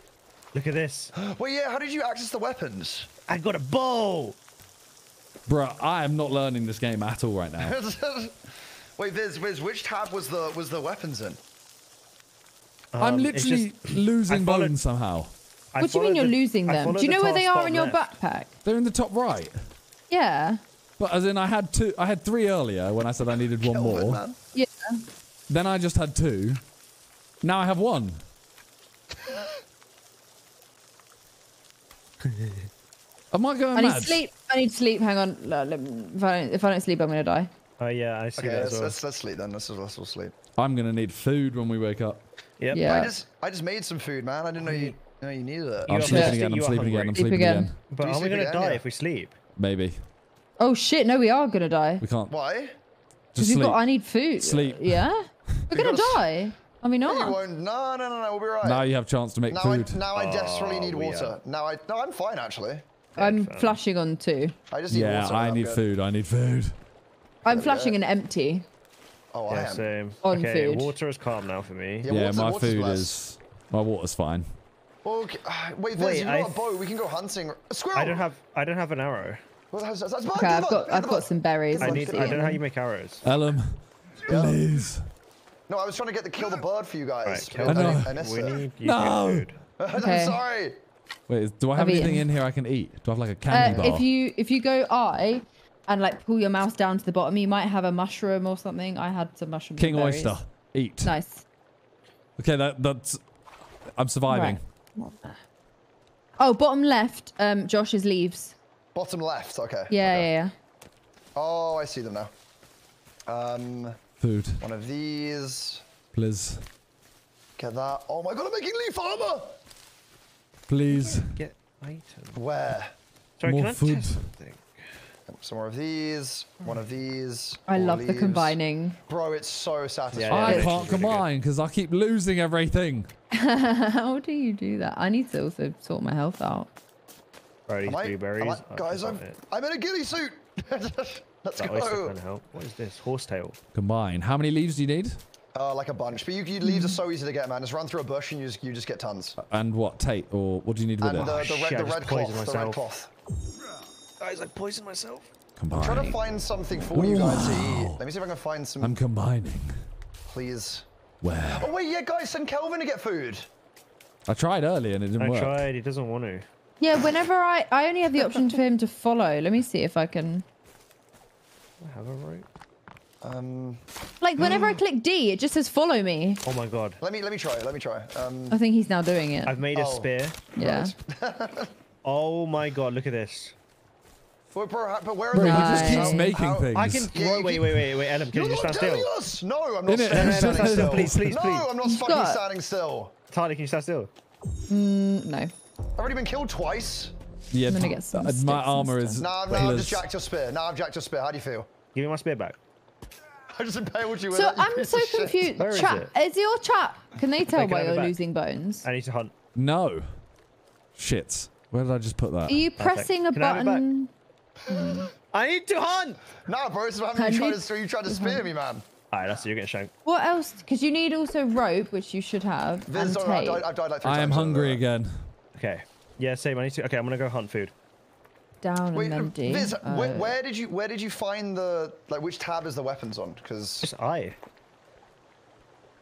Speaker 2: Look at this.
Speaker 3: Well, yeah. How did you access the weapons?
Speaker 2: I got a bow.
Speaker 1: Bruh, I am not learning this game at all right now.
Speaker 3: Wait, Viz, Viz, which tab was the was the weapons in?
Speaker 1: I'm
Speaker 2: Um,
Speaker 1: literally
Speaker 2: just-
Speaker 1: losing
Speaker 2: I followed-
Speaker 1: bones somehow.
Speaker 2: I
Speaker 4: what do you mean you're
Speaker 2: the-
Speaker 4: losing them? Do you
Speaker 2: the
Speaker 4: know where they are
Speaker 2: bar
Speaker 4: in your
Speaker 2: left.
Speaker 4: backpack?
Speaker 1: They're in the top right.
Speaker 4: Yeah.
Speaker 1: But as in, I had two. I had three earlier when I said I needed one
Speaker 3: Kelvin,
Speaker 1: more.
Speaker 3: man.
Speaker 4: Yeah.
Speaker 1: Then I just had two. Now I have one. Am I going
Speaker 4: I need
Speaker 1: mad?
Speaker 4: sleep. I need sleep. Hang on. Look, let me- If I don't, if I don't sleep, I'm gonna die.
Speaker 2: Oh yeah, I see
Speaker 3: Okay,
Speaker 2: that as
Speaker 3: let's,
Speaker 2: well.
Speaker 3: let's let's sleep then. Let's let's all sleep.
Speaker 1: I'm gonna need food when we wake up.
Speaker 2: Yep.
Speaker 4: Yeah.
Speaker 3: I just I just made some food, man. I didn't know you know you needed it.
Speaker 2: You
Speaker 1: I'm
Speaker 2: are
Speaker 1: sleeping
Speaker 2: thirsty,
Speaker 1: again. I'm sleeping again. I'm sleeping
Speaker 4: again.
Speaker 1: again.
Speaker 2: But are we gonna die
Speaker 3: Yeah.
Speaker 2: if we sleep?
Speaker 1: Maybe
Speaker 4: Oh shit! No, we are gonna die.
Speaker 1: we can't.
Speaker 3: Why?
Speaker 4: Because we've got. I need food.
Speaker 1: Sleep.
Speaker 4: Yeah. We're gonna die. I mean,
Speaker 3: No, you
Speaker 4: not?
Speaker 3: won't. No, no, no, no. We'll be right.
Speaker 1: Now you have a chance to make
Speaker 3: now
Speaker 1: food.
Speaker 3: I now I oh, desperately need
Speaker 2: Oh,
Speaker 3: water.
Speaker 2: are-
Speaker 3: Now I no, I'm fine actually.
Speaker 4: I'm
Speaker 2: fine.
Speaker 4: flashing on two.
Speaker 3: I just need
Speaker 1: yeah,
Speaker 3: water.
Speaker 1: I need
Speaker 3: good.
Speaker 1: food. I need food.
Speaker 4: I'm
Speaker 3: Yeah.
Speaker 4: flashing an empty.
Speaker 3: Oh, I
Speaker 2: Yeah,
Speaker 3: am.
Speaker 2: same.
Speaker 4: On
Speaker 2: okay,
Speaker 4: food.
Speaker 2: water is calm now for me.
Speaker 3: Yeah,
Speaker 1: Yeah,
Speaker 3: water-
Speaker 1: my food
Speaker 3: blessed.
Speaker 1: is. My water's fine.
Speaker 3: Okay. Uh, wait, Viz,
Speaker 2: Wait,
Speaker 3: you've got a bow. We can go hunting. A squirrel.
Speaker 2: I don't have. I don't have an arrow.
Speaker 3: Well, that's, that's, that's
Speaker 4: Okay, I've got I've got some berries.
Speaker 2: I need. I don't know how you make arrows.
Speaker 1: Ellum, please.
Speaker 3: No, I was trying to get the kill the bird for you guys.
Speaker 2: Right, kill
Speaker 1: I know.
Speaker 3: I, I
Speaker 2: We need you
Speaker 1: No.
Speaker 2: food.
Speaker 4: Okay.
Speaker 3: I'm sorry.
Speaker 1: Wait, is- do I have
Speaker 4: I've
Speaker 1: anything
Speaker 4: eaten.
Speaker 1: in here I can eat? Do I have like a candy
Speaker 4: Uh,
Speaker 1: bar?
Speaker 4: if you if you go I and like pull your mouse down to the bottom, you might have a mushroom or something. I had some mushrooms. and
Speaker 1: King
Speaker 4: berries.
Speaker 1: oyster, eat.
Speaker 4: Nice.
Speaker 1: Okay, that that's. I'm surviving.
Speaker 4: Right. Oh, bottom left. Um, Josh's leaves.
Speaker 3: Bottom left. Okay.
Speaker 4: Yeah,
Speaker 3: okay.
Speaker 4: yeah, yeah.
Speaker 3: Oh, I see them now. Um,
Speaker 1: Food,
Speaker 3: one of these.
Speaker 1: please,
Speaker 3: Get that. Oh my god, I'm making leaf armor.
Speaker 1: Please.
Speaker 2: Get item.
Speaker 3: Where?
Speaker 2: Sorry,
Speaker 1: More
Speaker 2: can I
Speaker 1: food.
Speaker 2: something?
Speaker 3: Some more of these. One of these.
Speaker 4: I
Speaker 3: more
Speaker 4: love the combining.
Speaker 3: Bro, it's so satisfying.
Speaker 2: Yeah,
Speaker 1: I can't combine because I keep losing everything.
Speaker 4: How do you do that? I need to also sort my health out.
Speaker 2: Bro, these
Speaker 3: Am I-
Speaker 2: blueberries.
Speaker 3: I- guys, I'm. I'm in a ghillie suit. Let's
Speaker 2: That oyster
Speaker 3: go.
Speaker 2: can help. What is this? Horsetail.
Speaker 1: Combine. How many leaves do you need?
Speaker 3: Uh, like a bunch, but you, you leaves are so easy to get, man. Just run through a bush and you just you just get tons.
Speaker 1: And what? Tape or what do you need with
Speaker 3: And
Speaker 1: it?
Speaker 3: the, the
Speaker 2: shit,
Speaker 3: red
Speaker 2: I
Speaker 3: the
Speaker 2: just
Speaker 3: red cloth,
Speaker 2: poisoned
Speaker 3: the red cloth.
Speaker 2: Guys, I poisoned myself.
Speaker 1: Combine.
Speaker 3: Trying to find something for you guys to eat. Let me see if I can find some,
Speaker 1: I'm combining.
Speaker 3: please.
Speaker 1: Where?
Speaker 3: Oh wait, yeah, guys, send Kelvin to get food.
Speaker 1: I tried earlier and it didn't
Speaker 2: I
Speaker 1: work.
Speaker 2: tried. He doesn't want to.
Speaker 4: Yeah, whenever I I only have the option for him to follow. Let me see if I can.
Speaker 2: I have a right.
Speaker 3: Um,
Speaker 4: Like whenever I click D, it just says follow me.
Speaker 2: Oh my god.
Speaker 3: let me let me try. Let me try. Um,
Speaker 4: I think he's now doing it.
Speaker 2: I've made a
Speaker 3: Oh.
Speaker 2: spear.
Speaker 4: Yeah.
Speaker 2: Oh my god, look at this.
Speaker 3: but, bro, but where are
Speaker 1: Bro,
Speaker 3: they?
Speaker 1: he just keeps
Speaker 4: How-
Speaker 1: making
Speaker 3: how-
Speaker 1: things.
Speaker 2: I can.
Speaker 3: Yeah, you
Speaker 2: wait, wait, wait, wait, Ellum, can
Speaker 3: You're
Speaker 2: you just stand still?
Speaker 3: us. No, I'm not
Speaker 1: Innit?
Speaker 3: standing,
Speaker 1: No, no,
Speaker 3: standing
Speaker 1: no, no,
Speaker 3: still.
Speaker 2: please, please,
Speaker 3: no,
Speaker 2: please.
Speaker 3: I'm not fucking
Speaker 4: Scott.
Speaker 3: standing still.
Speaker 2: Charlie, can you stand still?
Speaker 4: Mm, no.
Speaker 3: I've already been killed twice.
Speaker 1: yeah,
Speaker 4: I'm gonna get some
Speaker 1: uh, my armor is.
Speaker 3: Nah, nah, I've just jacked your spear. Nah, I've jacked your spear. How do you feel?
Speaker 2: Give me my spear back.
Speaker 3: I just impaled you with
Speaker 4: So
Speaker 3: it. you
Speaker 4: I'm
Speaker 3: piece
Speaker 4: so
Speaker 3: of shit.
Speaker 4: confused.
Speaker 2: Where is
Speaker 4: Chat,
Speaker 2: it?
Speaker 4: is your chat? Can they tell
Speaker 2: can
Speaker 4: why you're losing bones?
Speaker 2: I need to hunt.
Speaker 1: No. Shit. Where did I just put that?
Speaker 4: Are you
Speaker 2: Perfect.
Speaker 4: pressing a
Speaker 2: Can I have it back?
Speaker 4: button?
Speaker 2: I need to hunt!
Speaker 3: Nah, bro, this is what
Speaker 4: Can
Speaker 3: happened. You
Speaker 4: you-
Speaker 3: tried to, you tried to spear me, man.
Speaker 2: Alright, that's it. You're getting shanked.
Speaker 4: What else? Because you need also rope, which you should have,
Speaker 3: Viz,
Speaker 4: and
Speaker 3: don't worry, I've
Speaker 4: tape.
Speaker 3: died, I've died like three
Speaker 1: I am
Speaker 3: times over
Speaker 1: hungry again.
Speaker 2: Okay. Yeah, same. I need to. Okay, I'm gonna go hunt food.
Speaker 4: Down
Speaker 3: Wait,
Speaker 4: and then D.
Speaker 3: Viz, where,
Speaker 4: Oh.
Speaker 3: where did you where did you find the like which tab is the weapons on? Because
Speaker 2: Just I.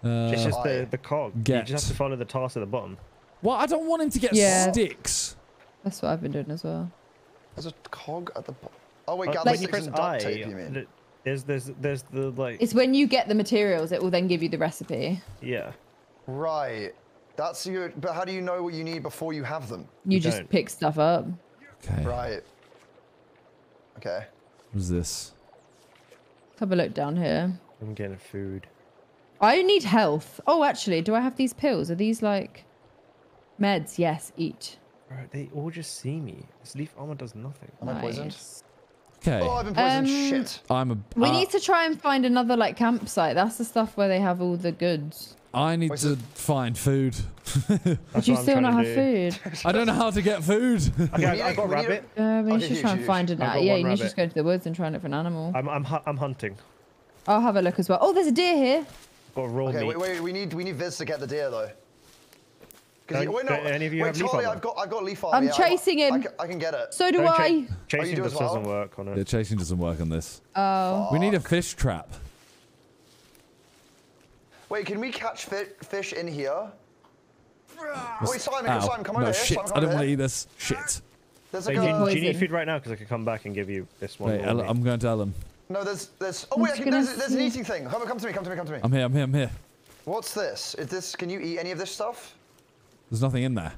Speaker 1: Uh,
Speaker 2: It's just
Speaker 3: I.
Speaker 2: the, the cog. You just have to follow the task at the bottom.
Speaker 1: well, I don't want him to get
Speaker 4: Yeah.
Speaker 1: sticks.
Speaker 4: That's what I've been doing as well.
Speaker 3: there's a cog at the bo- oh wait,
Speaker 2: Uh,
Speaker 3: gather
Speaker 2: when you
Speaker 3: sticks
Speaker 2: press
Speaker 3: and duct
Speaker 2: I,
Speaker 3: tape. You mean?
Speaker 2: th- there's there's there's the like
Speaker 4: It's when you get the materials, it will then give you the recipe.
Speaker 2: yeah.
Speaker 3: Right. That's your. But how do you know what you need before you have them?
Speaker 4: You,
Speaker 2: You
Speaker 4: just
Speaker 2: don't.
Speaker 4: pick stuff up.
Speaker 1: Okay.
Speaker 3: Right. Okay.
Speaker 1: What's this?
Speaker 4: Have a look down here.
Speaker 2: I'm getting food.
Speaker 4: I need health. Oh, actually, do I have these pills? Are these like meds? Yes, eat.
Speaker 2: Bro, they all just see me. This leaf armor does nothing.
Speaker 3: Am I poisoned?
Speaker 1: Okay.
Speaker 3: Oh, I've been poisoned.
Speaker 4: Um,
Speaker 3: Shit.
Speaker 1: I'm a.
Speaker 4: We
Speaker 1: uh,
Speaker 4: need to try and find another like campsite. That's the stuff where they have all the goods.
Speaker 1: I need
Speaker 3: Wait,
Speaker 1: to
Speaker 3: so-
Speaker 1: find food.
Speaker 4: But you still not have
Speaker 2: do.
Speaker 4: food.
Speaker 1: I don't know how to get food.
Speaker 2: Okay,
Speaker 3: We
Speaker 2: I,
Speaker 3: need
Speaker 2: I
Speaker 3: a-
Speaker 2: got
Speaker 3: a-
Speaker 2: rabbit.
Speaker 4: Uh, we
Speaker 3: Okay,
Speaker 4: should
Speaker 3: huge,
Speaker 4: try and find it
Speaker 2: I've
Speaker 4: Yeah,
Speaker 2: one
Speaker 4: you need to just go to the woods and try and look for an animal.
Speaker 2: I'm I'm hu- I'm hunting.
Speaker 4: I'll have a look as well. Oh, there's a deer here.
Speaker 2: Got raw
Speaker 3: Okay,
Speaker 2: meat.
Speaker 3: wait, wait. We need we need Viz to get the deer though. 'Cause
Speaker 2: Don't-
Speaker 3: you- wait, no,
Speaker 2: don't any of you
Speaker 3: wait,
Speaker 2: have leaf
Speaker 3: Charlie,
Speaker 2: armor?
Speaker 3: I've got I've got leaf armor.
Speaker 4: I'm
Speaker 3: yeah,
Speaker 4: chasing
Speaker 3: I,
Speaker 4: him.
Speaker 3: can, I can get it.
Speaker 4: So do
Speaker 2: Don't cha-
Speaker 4: I.
Speaker 2: chasing
Speaker 3: do
Speaker 2: just
Speaker 3: as well?
Speaker 2: doesn't work on
Speaker 1: The
Speaker 2: it.
Speaker 1: chasing doesn't work on this.
Speaker 4: Oh.
Speaker 1: We need a fish trap.
Speaker 3: Wait, can we catch fi- fish in here? Wait, Simon,
Speaker 1: Ow.
Speaker 3: Simon, come
Speaker 1: no,
Speaker 3: over here.
Speaker 1: shit.
Speaker 3: Simon, come
Speaker 1: I don't want to eat this. Shit.
Speaker 3: There's
Speaker 2: Wait,
Speaker 3: like
Speaker 2: do, you,
Speaker 3: a,
Speaker 2: do you need food right now? Because I could come back and give you this one.
Speaker 1: Wait, I'll, I'm going to tell him.
Speaker 3: no, there's there's. Oh wait, I can, there's, there's an eating thing. Come, come to me, come to me, come to me.
Speaker 1: I'm here. I'm here. I'm here.
Speaker 3: What's this? Is this? Can you eat any of this stuff?
Speaker 1: There's nothing in there.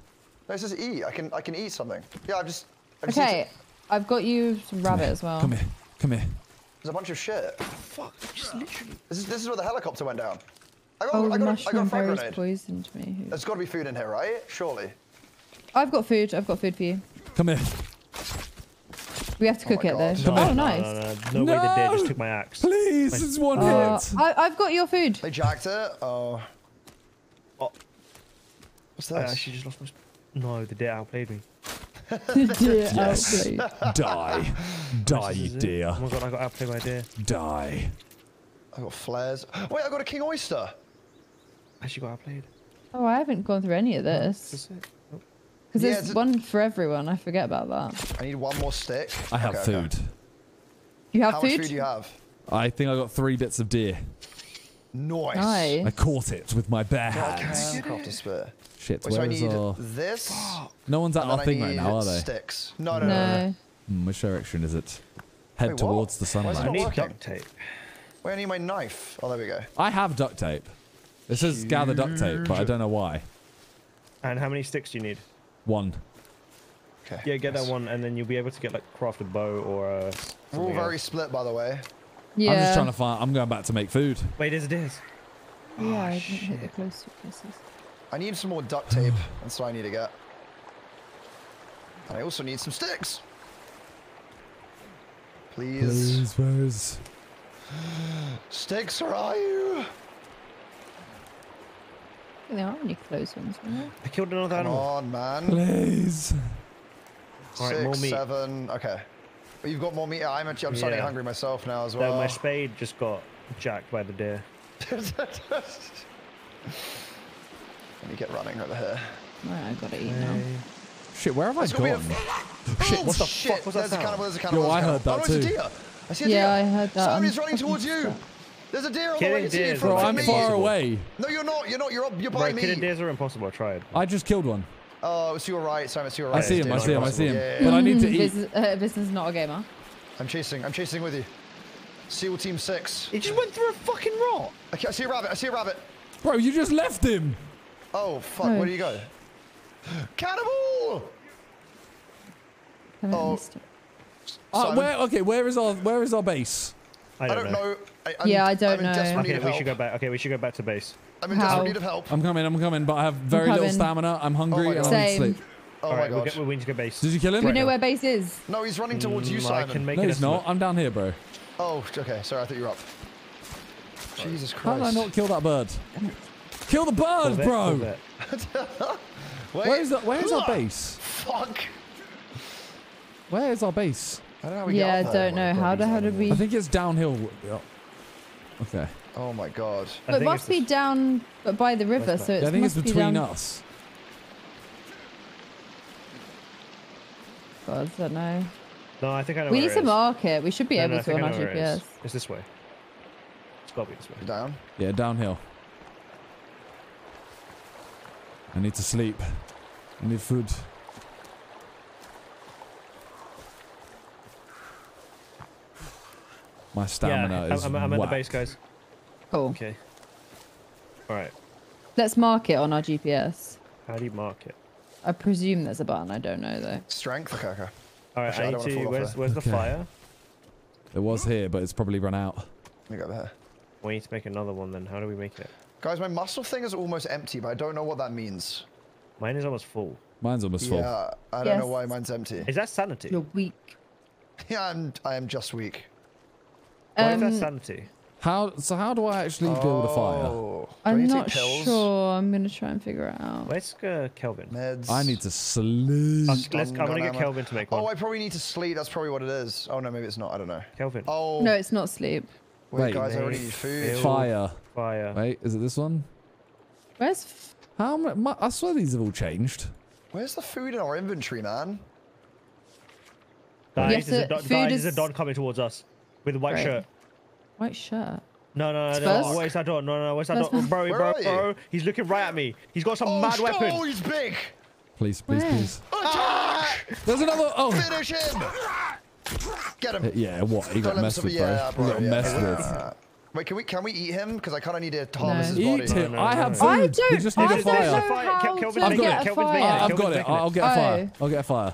Speaker 3: No, it says eat. I can I can eat something. Yeah, I've just. I've just
Speaker 4: Okay,
Speaker 3: eaten-
Speaker 4: I've got you some rabbit as well.
Speaker 1: Come here. Come here.
Speaker 3: There's a bunch of shit.
Speaker 2: Fuck! Just literally.
Speaker 3: This is this is where the helicopter went down. I got
Speaker 4: Oh,
Speaker 3: I got a, I got
Speaker 4: mushroom
Speaker 3: a frag
Speaker 4: berries
Speaker 3: grenade.
Speaker 4: poisoned me.
Speaker 3: There's got to be food in here, right? Surely.
Speaker 4: I've got food. I've got food for you.
Speaker 1: Come here.
Speaker 4: We have to
Speaker 3: Oh
Speaker 4: cook
Speaker 3: my
Speaker 4: it
Speaker 3: God.
Speaker 4: though.
Speaker 3: No,
Speaker 4: oh, nice.
Speaker 2: No, no, no. No, way the deer just took my axe.
Speaker 1: Please. It's one
Speaker 4: Uh,
Speaker 1: hit.
Speaker 4: I, I've got your food.
Speaker 3: They jacked it. Oh.
Speaker 2: Oh.
Speaker 3: What's
Speaker 2: I
Speaker 3: this?
Speaker 2: actually just lost my. No, the deer outplayed me.
Speaker 4: Dear
Speaker 1: Yes.
Speaker 4: outplayed.
Speaker 1: Die. Die, you
Speaker 2: is it.
Speaker 1: deer.
Speaker 2: Oh my god, I got outplayed by a deer.
Speaker 1: Die.
Speaker 3: I got flares. Wait, I got a king oyster.
Speaker 2: I actually got outplayed.
Speaker 4: Oh, I haven't gone through any of this.
Speaker 2: That's it.
Speaker 4: Because
Speaker 3: Yeah,
Speaker 4: there's
Speaker 3: it's-
Speaker 4: one for everyone. I forget about that.
Speaker 3: I need one more stick.
Speaker 1: I have
Speaker 3: Okay, okay.
Speaker 1: food.
Speaker 4: You have
Speaker 3: How
Speaker 4: food?
Speaker 3: much food do you have?
Speaker 1: I think I got three bits of deer.
Speaker 3: Nice.
Speaker 4: Nice.
Speaker 1: I caught it with my bare
Speaker 3: I
Speaker 1: hands.
Speaker 3: can craft a spear.
Speaker 1: Shit,
Speaker 3: Wait, so I
Speaker 1: where's
Speaker 3: need
Speaker 1: our...
Speaker 3: this.
Speaker 1: No one's at
Speaker 3: and
Speaker 1: our
Speaker 3: I
Speaker 1: thing right now, are they?
Speaker 3: Sticks. No, no, no. no, no.
Speaker 4: No.
Speaker 1: Hmm, which direction is it? Head
Speaker 3: Wait,
Speaker 1: towards the
Speaker 3: Why
Speaker 1: sunlight.
Speaker 2: I need duct tape.
Speaker 3: Wait, I need my knife. Oh, there we go.
Speaker 1: I have duct tape. It says gather duct tape, but I don't know why.
Speaker 2: And how many sticks do you need?
Speaker 1: One.
Speaker 3: Okay.
Speaker 2: Yeah, get
Speaker 3: nice.
Speaker 2: that one, and then you'll be able to get like craft a bow or uh,
Speaker 3: We're all very
Speaker 2: else.
Speaker 3: split, by the way.
Speaker 4: Yeah.
Speaker 1: I'm just trying to find. I'm going back to make food.
Speaker 2: Wait, there's this.
Speaker 4: Yeah, I didn't hit the close places.
Speaker 3: I need some more duct tape. That's what I need to get. And I also need some sticks. Please.
Speaker 1: Please, where's...
Speaker 3: Sticks, where are you?
Speaker 4: I think there aren't any close ones. are there?
Speaker 2: I killed another
Speaker 3: Come
Speaker 2: animal.
Speaker 3: on, man.
Speaker 1: Please.
Speaker 2: All right,
Speaker 3: Six,
Speaker 2: more meat.
Speaker 3: seven. Okay. But you've got more meat. I'm actually, I'm starting
Speaker 2: Yeah.
Speaker 3: hungry myself now as well.
Speaker 2: No,
Speaker 3: well.
Speaker 2: my spade just got jacked by the deer.
Speaker 3: Let me get running over here.
Speaker 4: Right, I gotta eat now.
Speaker 1: Shit, where have I
Speaker 3: Let's go,
Speaker 1: gone?
Speaker 3: have-
Speaker 2: Shit,
Speaker 3: Oh,
Speaker 2: what the
Speaker 3: shit.
Speaker 2: fuck was that
Speaker 3: There's a cannibal, there's a cannibal.
Speaker 1: Yo,
Speaker 3: there's a
Speaker 1: I heard that
Speaker 3: oh, it's
Speaker 1: too.
Speaker 3: a deer. I see a deer. Yeah.
Speaker 4: I heard that.
Speaker 3: Somebody's
Speaker 4: I'm
Speaker 3: running towards
Speaker 4: fucking
Speaker 3: you.
Speaker 4: Stuck.
Speaker 3: There's a deer on
Speaker 2: Killing
Speaker 3: the way. I can see it
Speaker 2: deers
Speaker 3: from
Speaker 1: Bro,
Speaker 2: is
Speaker 1: I'm
Speaker 3: me.
Speaker 1: far away.
Speaker 3: No, you're not. You're not. You're up. You're by
Speaker 2: Bro,
Speaker 3: me.
Speaker 2: killing deers are impossible. I tried.
Speaker 1: I just killed one.
Speaker 3: Oh, it's to your right. Simon, it's to your right.
Speaker 1: I see him, I see him, I see him.
Speaker 3: Yeah, yeah,
Speaker 1: But I need to eat.
Speaker 4: Business, uh, business is not a gamer.
Speaker 3: I'm chasing. I'm chasing with you. SEAL Team Six.
Speaker 2: It just went through a fucking rock.
Speaker 3: Okay, I see a rabbit. I see a rabbit.
Speaker 1: Bro, you just left him.
Speaker 3: Oh fuck!
Speaker 4: Oh.
Speaker 3: Where do you go? Cannibal! Oh.
Speaker 1: Uh, where? Okay, where is our where is our base?
Speaker 2: I
Speaker 3: I
Speaker 2: don't,
Speaker 3: don't
Speaker 2: know.
Speaker 3: know. I, I'm,
Speaker 4: Yeah, I don't
Speaker 3: I'm in
Speaker 4: know.
Speaker 3: desperate need
Speaker 2: Okay,
Speaker 3: of
Speaker 2: we
Speaker 3: help.
Speaker 2: should go back. Okay, we should go back to base.
Speaker 3: I'm in
Speaker 4: How?
Speaker 3: desperate need of help.
Speaker 1: I'm coming, I'm coming, but I have very little stamina. I'm hungry
Speaker 3: Oh my
Speaker 1: and
Speaker 3: God.
Speaker 1: I need
Speaker 4: Same.
Speaker 1: sleep.
Speaker 3: Oh
Speaker 2: All
Speaker 3: my
Speaker 2: right, we'll get, we need to go base.
Speaker 1: Did you kill him?
Speaker 4: Do we know
Speaker 2: now.
Speaker 4: where base is?
Speaker 3: No, he's running towards you,
Speaker 2: Mm, I
Speaker 3: Simon.
Speaker 2: can make
Speaker 1: No,
Speaker 2: an
Speaker 1: he's not. I'm down here, bro.
Speaker 3: Oh, okay. Sorry, I thought you were up. Jesus Christ.
Speaker 1: How did I not kill that bird? Kill the bird,
Speaker 2: Corvette,
Speaker 1: bro. Where's the, Where's our base?
Speaker 3: Fuck.
Speaker 1: Where is our base?
Speaker 3: I don't know how we
Speaker 4: Yeah,
Speaker 3: get
Speaker 4: I
Speaker 3: up
Speaker 4: don't know.
Speaker 2: God,
Speaker 4: How the
Speaker 2: these
Speaker 4: hell did we?
Speaker 1: I think it's downhill. Yeah. Okay.
Speaker 3: Oh my god.
Speaker 2: I
Speaker 4: But it must be
Speaker 2: the-
Speaker 4: down but by the river,
Speaker 2: West
Speaker 4: so
Speaker 2: Bank.
Speaker 4: it's
Speaker 1: Yeah, I think it's
Speaker 4: must be
Speaker 1: between
Speaker 4: down.
Speaker 1: us.
Speaker 4: God, I don't know.
Speaker 2: No, I think I know
Speaker 4: We
Speaker 2: where
Speaker 4: need
Speaker 2: it
Speaker 4: to
Speaker 2: is.
Speaker 4: mark it. We should be
Speaker 2: No, no,
Speaker 4: able to
Speaker 2: think
Speaker 4: on
Speaker 2: I
Speaker 4: our
Speaker 2: know where it is.
Speaker 4: GPS.
Speaker 2: It's this way. It's got to be this way.
Speaker 3: Down?
Speaker 1: Yeah, downhill. I need to sleep. I need food. My stamina
Speaker 2: yeah,
Speaker 1: is
Speaker 2: I'm, I'm at the base, guys.
Speaker 4: Cool.
Speaker 2: Okay. All right.
Speaker 4: Let's mark it on our GPS.
Speaker 2: How do you mark it?
Speaker 4: I presume there's a button. I don't know though.
Speaker 3: Strength? Okay, okay.
Speaker 2: All right,
Speaker 3: Actually, I
Speaker 2: I
Speaker 3: don't
Speaker 2: need
Speaker 3: wanna
Speaker 2: to.
Speaker 3: fall off
Speaker 2: Where's,
Speaker 3: there.
Speaker 2: where's the fire?
Speaker 1: It was here, but it's probably run out.
Speaker 3: Let me go over here.
Speaker 2: We need to make another one then. How do we make it?
Speaker 3: Guys, my muscle thing is almost empty, but I don't know what that means.
Speaker 2: Mine is almost full.
Speaker 1: Mine's almost full.
Speaker 3: Yeah, I don't know why mine's empty.
Speaker 2: Is that sanity?
Speaker 4: You're weak.
Speaker 3: Yeah, I'm, I am just weak.
Speaker 2: Why is
Speaker 4: Um,
Speaker 2: that sanity?
Speaker 1: How? So how do I actually build a fire?
Speaker 3: Oh. I
Speaker 4: I'm not sure. I'm gonna try and figure it out.
Speaker 2: Where's uh, Kelvin?
Speaker 3: Meds.
Speaker 1: I need to sleep.
Speaker 2: Uh, let's, I'm gonna get. Kelvin to make one.
Speaker 3: Oh, I probably need to sleep. That's probably what it is. Oh no, maybe it's not. I don't know.
Speaker 2: Kelvin.
Speaker 3: Oh,
Speaker 4: No, it's not sleep.
Speaker 3: wait,
Speaker 1: Wait.
Speaker 3: guys, I already
Speaker 2: Make
Speaker 3: need food.
Speaker 2: Phil-
Speaker 1: Fire.
Speaker 2: Fire.
Speaker 1: Wait, is it this one?
Speaker 4: Where's? F-
Speaker 1: How? mu- mu- I swear these have all changed.
Speaker 3: Where's the food in our inventory, man?
Speaker 2: Guys,
Speaker 4: Yes,
Speaker 2: there's, a
Speaker 4: uh,
Speaker 2: don,
Speaker 4: food
Speaker 2: guys there's a
Speaker 4: is-
Speaker 2: don coming towards us with a white
Speaker 4: Great.
Speaker 2: shirt.
Speaker 4: White shirt.
Speaker 2: No, no, no,
Speaker 4: Spurs?
Speaker 2: no. Where's that don? No, no, no. Where's that
Speaker 4: Spurs
Speaker 2: don?
Speaker 4: fan?
Speaker 2: Bro, bro, bro. He's looking right at me. He's got some
Speaker 3: oh,
Speaker 2: mad weapon.
Speaker 3: Oh, he's big.
Speaker 1: Please, please,
Speaker 4: Where?
Speaker 1: please.
Speaker 3: Attack!
Speaker 1: There's another. Oh.
Speaker 3: Finish him. Get him.
Speaker 1: Yeah, what? He got
Speaker 3: Don't let him
Speaker 1: messed with, bro.
Speaker 3: yeah, bro,
Speaker 1: He got
Speaker 3: yeah.
Speaker 1: messed with.
Speaker 3: Uh, Wait, can we can we eat him? Because I kind of need to harness
Speaker 4: No.
Speaker 3: his
Speaker 1: Eat him.
Speaker 2: No, no,
Speaker 1: I have food.
Speaker 4: I don't.
Speaker 1: just
Speaker 4: I
Speaker 1: need
Speaker 4: don't
Speaker 1: a fire.
Speaker 4: know
Speaker 2: Fire.
Speaker 4: how
Speaker 2: Kelvin's
Speaker 4: to
Speaker 1: it.
Speaker 4: get a fire.
Speaker 1: I- I've got it. I'll get a
Speaker 4: Oh.
Speaker 1: fire. I'll get a fire.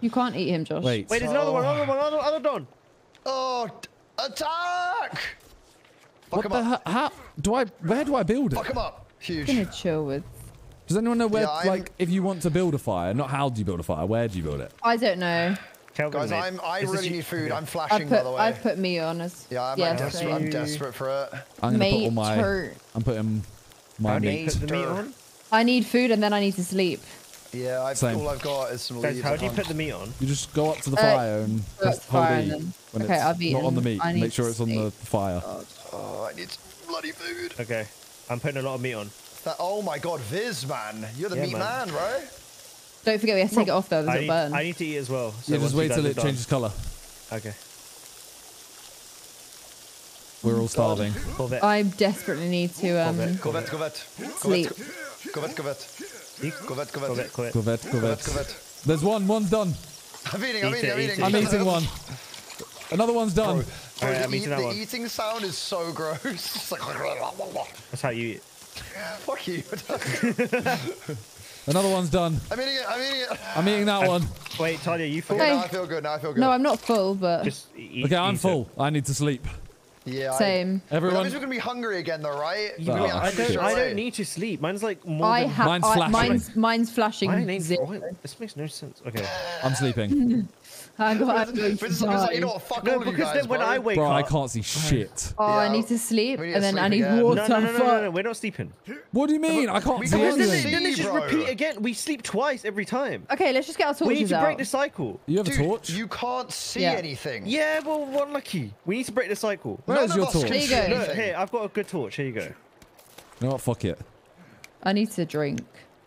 Speaker 4: You can't eat him, Josh.
Speaker 1: Wait.
Speaker 2: Wait, there's another one.
Speaker 3: Oh.
Speaker 2: Another one. Another, other don.
Speaker 3: Oh, attack! Fuck
Speaker 1: What
Speaker 3: him
Speaker 1: the
Speaker 3: up.
Speaker 1: hell? How do I? Where do I build it?
Speaker 3: Fuck him up. Huge.
Speaker 4: I'm gonna chill with.
Speaker 1: Does anyone know where?
Speaker 3: Yeah,
Speaker 1: like, if you want to build a fire, not how do you build a fire? Where do you build it?
Speaker 4: I don't know.
Speaker 2: Kelvin,
Speaker 3: Guys. I'm I
Speaker 2: is
Speaker 3: really
Speaker 2: you-
Speaker 3: need food.
Speaker 2: okay.
Speaker 3: I'm flashing
Speaker 4: put
Speaker 3: by the way.
Speaker 4: I've put me on as.
Speaker 3: yeah, I'm,
Speaker 4: yeah,
Speaker 3: I'm, desperate, I'm desperate for it.
Speaker 1: I'm gonna put all my.
Speaker 4: hurt.
Speaker 1: I'm putting my
Speaker 2: How do
Speaker 1: meat.
Speaker 2: put the meat on?
Speaker 4: I need food and then I need to sleep.
Speaker 3: Yeah, I've,
Speaker 1: Same.
Speaker 3: all I've got is some
Speaker 2: Guys,
Speaker 3: leaves.
Speaker 2: how do you put the meat on?
Speaker 1: You just go up to the
Speaker 4: Uh,
Speaker 1: fire and
Speaker 4: go up
Speaker 1: press
Speaker 4: to fire
Speaker 1: hold
Speaker 4: and
Speaker 1: E
Speaker 4: then-
Speaker 1: when
Speaker 4: okay,
Speaker 1: it's
Speaker 4: I've
Speaker 1: not on the
Speaker 4: eaten.
Speaker 1: meat.
Speaker 4: I
Speaker 1: Make
Speaker 4: need
Speaker 1: sure
Speaker 4: to
Speaker 1: it's on the
Speaker 4: sleep.
Speaker 1: fire.
Speaker 3: Oh, I need some bloody food.
Speaker 2: Okay. I'm putting a lot of meat on.
Speaker 3: That, oh my god, Viz, man. You're the
Speaker 2: Yeah,
Speaker 3: meat
Speaker 2: man.
Speaker 3: man, bro.
Speaker 4: Don't forget we have to take it off though. There's
Speaker 2: I
Speaker 4: a
Speaker 2: need,
Speaker 4: burn.
Speaker 2: I need to eat as well. So
Speaker 1: yeah, just
Speaker 2: once you
Speaker 1: wait
Speaker 2: guys
Speaker 1: till
Speaker 2: are
Speaker 1: it
Speaker 2: done-
Speaker 1: changes color.
Speaker 2: Okay.
Speaker 1: We're all starving.
Speaker 2: Corvette.
Speaker 4: I desperately need to um.
Speaker 2: Corvette.
Speaker 3: Corvette, Corvette.
Speaker 4: Sleep.
Speaker 3: Corvette, Corvette.
Speaker 2: You-
Speaker 3: Corvette, Corvette.
Speaker 2: Corvette, Corvette.
Speaker 1: Corvette,
Speaker 3: Corvette,
Speaker 1: Corvette.
Speaker 3: Corvette.
Speaker 1: There's one. One's done.
Speaker 3: I'm eating, I'm
Speaker 2: Eat
Speaker 3: eating,
Speaker 2: it,
Speaker 3: I'm eating.
Speaker 1: I'm eating one. Another one's done.
Speaker 3: Bro, bro,
Speaker 2: Alright,
Speaker 3: the,
Speaker 2: I'm eating
Speaker 3: eat-
Speaker 2: that
Speaker 3: the
Speaker 2: one.
Speaker 3: eating sound is so gross. It's like,
Speaker 2: That's how you eat.
Speaker 3: fuck you.
Speaker 1: Another one's done.
Speaker 3: I'm eating it, I'm eating it.
Speaker 1: I'm eating that one.
Speaker 2: Wait, Talia, you full?
Speaker 3: Okay,
Speaker 4: Hey.
Speaker 3: now I feel good, now I feel good.
Speaker 4: No, I'm not full, but
Speaker 2: Just eat.
Speaker 1: Okay, I'm
Speaker 2: eat it.
Speaker 1: full. I need to sleep.
Speaker 3: Yeah,
Speaker 4: same.
Speaker 3: But that
Speaker 1: Everyone.
Speaker 3: we're gonna be hungry again, though, right?
Speaker 2: You
Speaker 1: Oh,
Speaker 3: gonna be
Speaker 2: I don't. I don't need to sleep. Mine's like more
Speaker 4: I
Speaker 2: than.
Speaker 4: have.
Speaker 1: Mine's
Speaker 4: I,
Speaker 1: flashing.
Speaker 4: mine's mine's flashing
Speaker 2: Mine ain't.
Speaker 4: zero.
Speaker 2: This makes no sense. Okay.
Speaker 1: I'm sleeping.
Speaker 4: Hang on, I'm going to
Speaker 3: like, you know what? Fuck
Speaker 2: No,
Speaker 3: all of you
Speaker 2: because
Speaker 3: guys,
Speaker 2: then when
Speaker 3: bro.
Speaker 2: I wake
Speaker 1: Bro, I can't see shit.
Speaker 4: Oh, I need to sleep,
Speaker 3: we need
Speaker 4: and
Speaker 3: to
Speaker 4: then I
Speaker 3: sleep
Speaker 4: need
Speaker 3: again.
Speaker 4: water.
Speaker 2: no, no, no, no, no,
Speaker 4: Fuck.
Speaker 2: no, we're not sleeping.
Speaker 1: What do you mean? I can't
Speaker 3: we
Speaker 1: see
Speaker 3: can't
Speaker 2: Then,
Speaker 1: anything.
Speaker 2: then let's just repeat again. We sleep twice every time.
Speaker 4: Okay, let's just get our torches out.
Speaker 2: We need to
Speaker 4: out.
Speaker 2: break the cycle.
Speaker 1: You have a torch?
Speaker 3: you can't see
Speaker 4: Yeah.
Speaker 3: anything.
Speaker 2: Yeah, well, we're lucky. We need to break the cycle.
Speaker 1: Where is
Speaker 3: None
Speaker 1: your torch?
Speaker 3: can
Speaker 4: There you go.
Speaker 2: Look, here, I've got a good torch. Here you go.
Speaker 1: You know? Fuck it.
Speaker 4: I need to drink.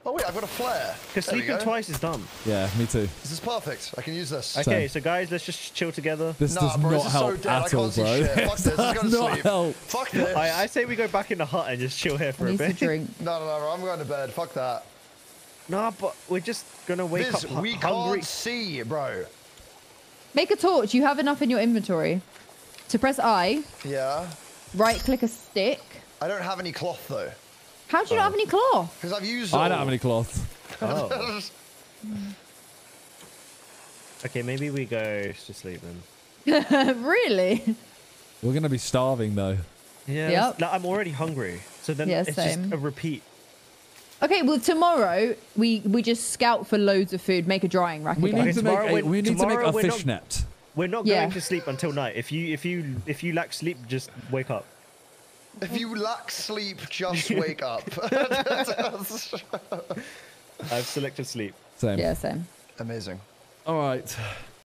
Speaker 3: Oh wait, I've got a flare.
Speaker 2: Because sleeping
Speaker 3: go.
Speaker 2: twice is dumb.
Speaker 1: Yeah, me too.
Speaker 3: This is perfect. I can use this.
Speaker 2: Okay,
Speaker 1: Same.
Speaker 2: so guys, let's just chill together.
Speaker 1: This
Speaker 3: Nah,
Speaker 1: does
Speaker 3: bro,
Speaker 1: not
Speaker 3: this is so
Speaker 1: help at all, bro.
Speaker 3: shit. Fuck this. Let's go to
Speaker 1: does not
Speaker 3: sleep.
Speaker 1: help.
Speaker 3: Fuck this.
Speaker 2: I, I say we go back in the hut and just chill here for
Speaker 4: I
Speaker 2: a
Speaker 4: need to
Speaker 2: bit.
Speaker 4: drink.
Speaker 3: No, no, no, bro, I'm going to bed. Fuck that.
Speaker 2: nah, but we're just gonna wake
Speaker 3: Viz,
Speaker 2: up
Speaker 3: we
Speaker 2: hungry.
Speaker 3: can't see, bro.
Speaker 4: Make a torch. You have enough in your inventory. To press I,
Speaker 3: Yeah.
Speaker 4: right click a stick.
Speaker 3: I don't have any cloth though,
Speaker 4: How do you not have any cloth?
Speaker 3: because I've used.
Speaker 1: I
Speaker 3: all.
Speaker 1: don't have any cloth.
Speaker 2: Oh. Okay, maybe we go to sleep then.
Speaker 4: really?
Speaker 1: We're gonna be starving though.
Speaker 2: Yeah.
Speaker 4: Yep.
Speaker 2: let's- like, I'm already hungry, so then
Speaker 4: Yeah,
Speaker 2: it's
Speaker 4: same.
Speaker 2: just a repeat.
Speaker 4: Okay, well tomorrow we we just scout for loads of food, make a drying rack.
Speaker 1: We
Speaker 4: again.
Speaker 1: need
Speaker 2: Okay,
Speaker 1: to make a,
Speaker 2: we're-
Speaker 1: we need to make a
Speaker 2: we're not-
Speaker 1: fish net.
Speaker 2: We're not
Speaker 4: Yeah.
Speaker 2: going to sleep until night. If you if you if you lack sleep, just wake up.
Speaker 3: If you lack sleep, just wake up.
Speaker 2: I've selected sleep.
Speaker 1: Same.
Speaker 4: Yeah, same.
Speaker 3: Amazing.
Speaker 1: All right.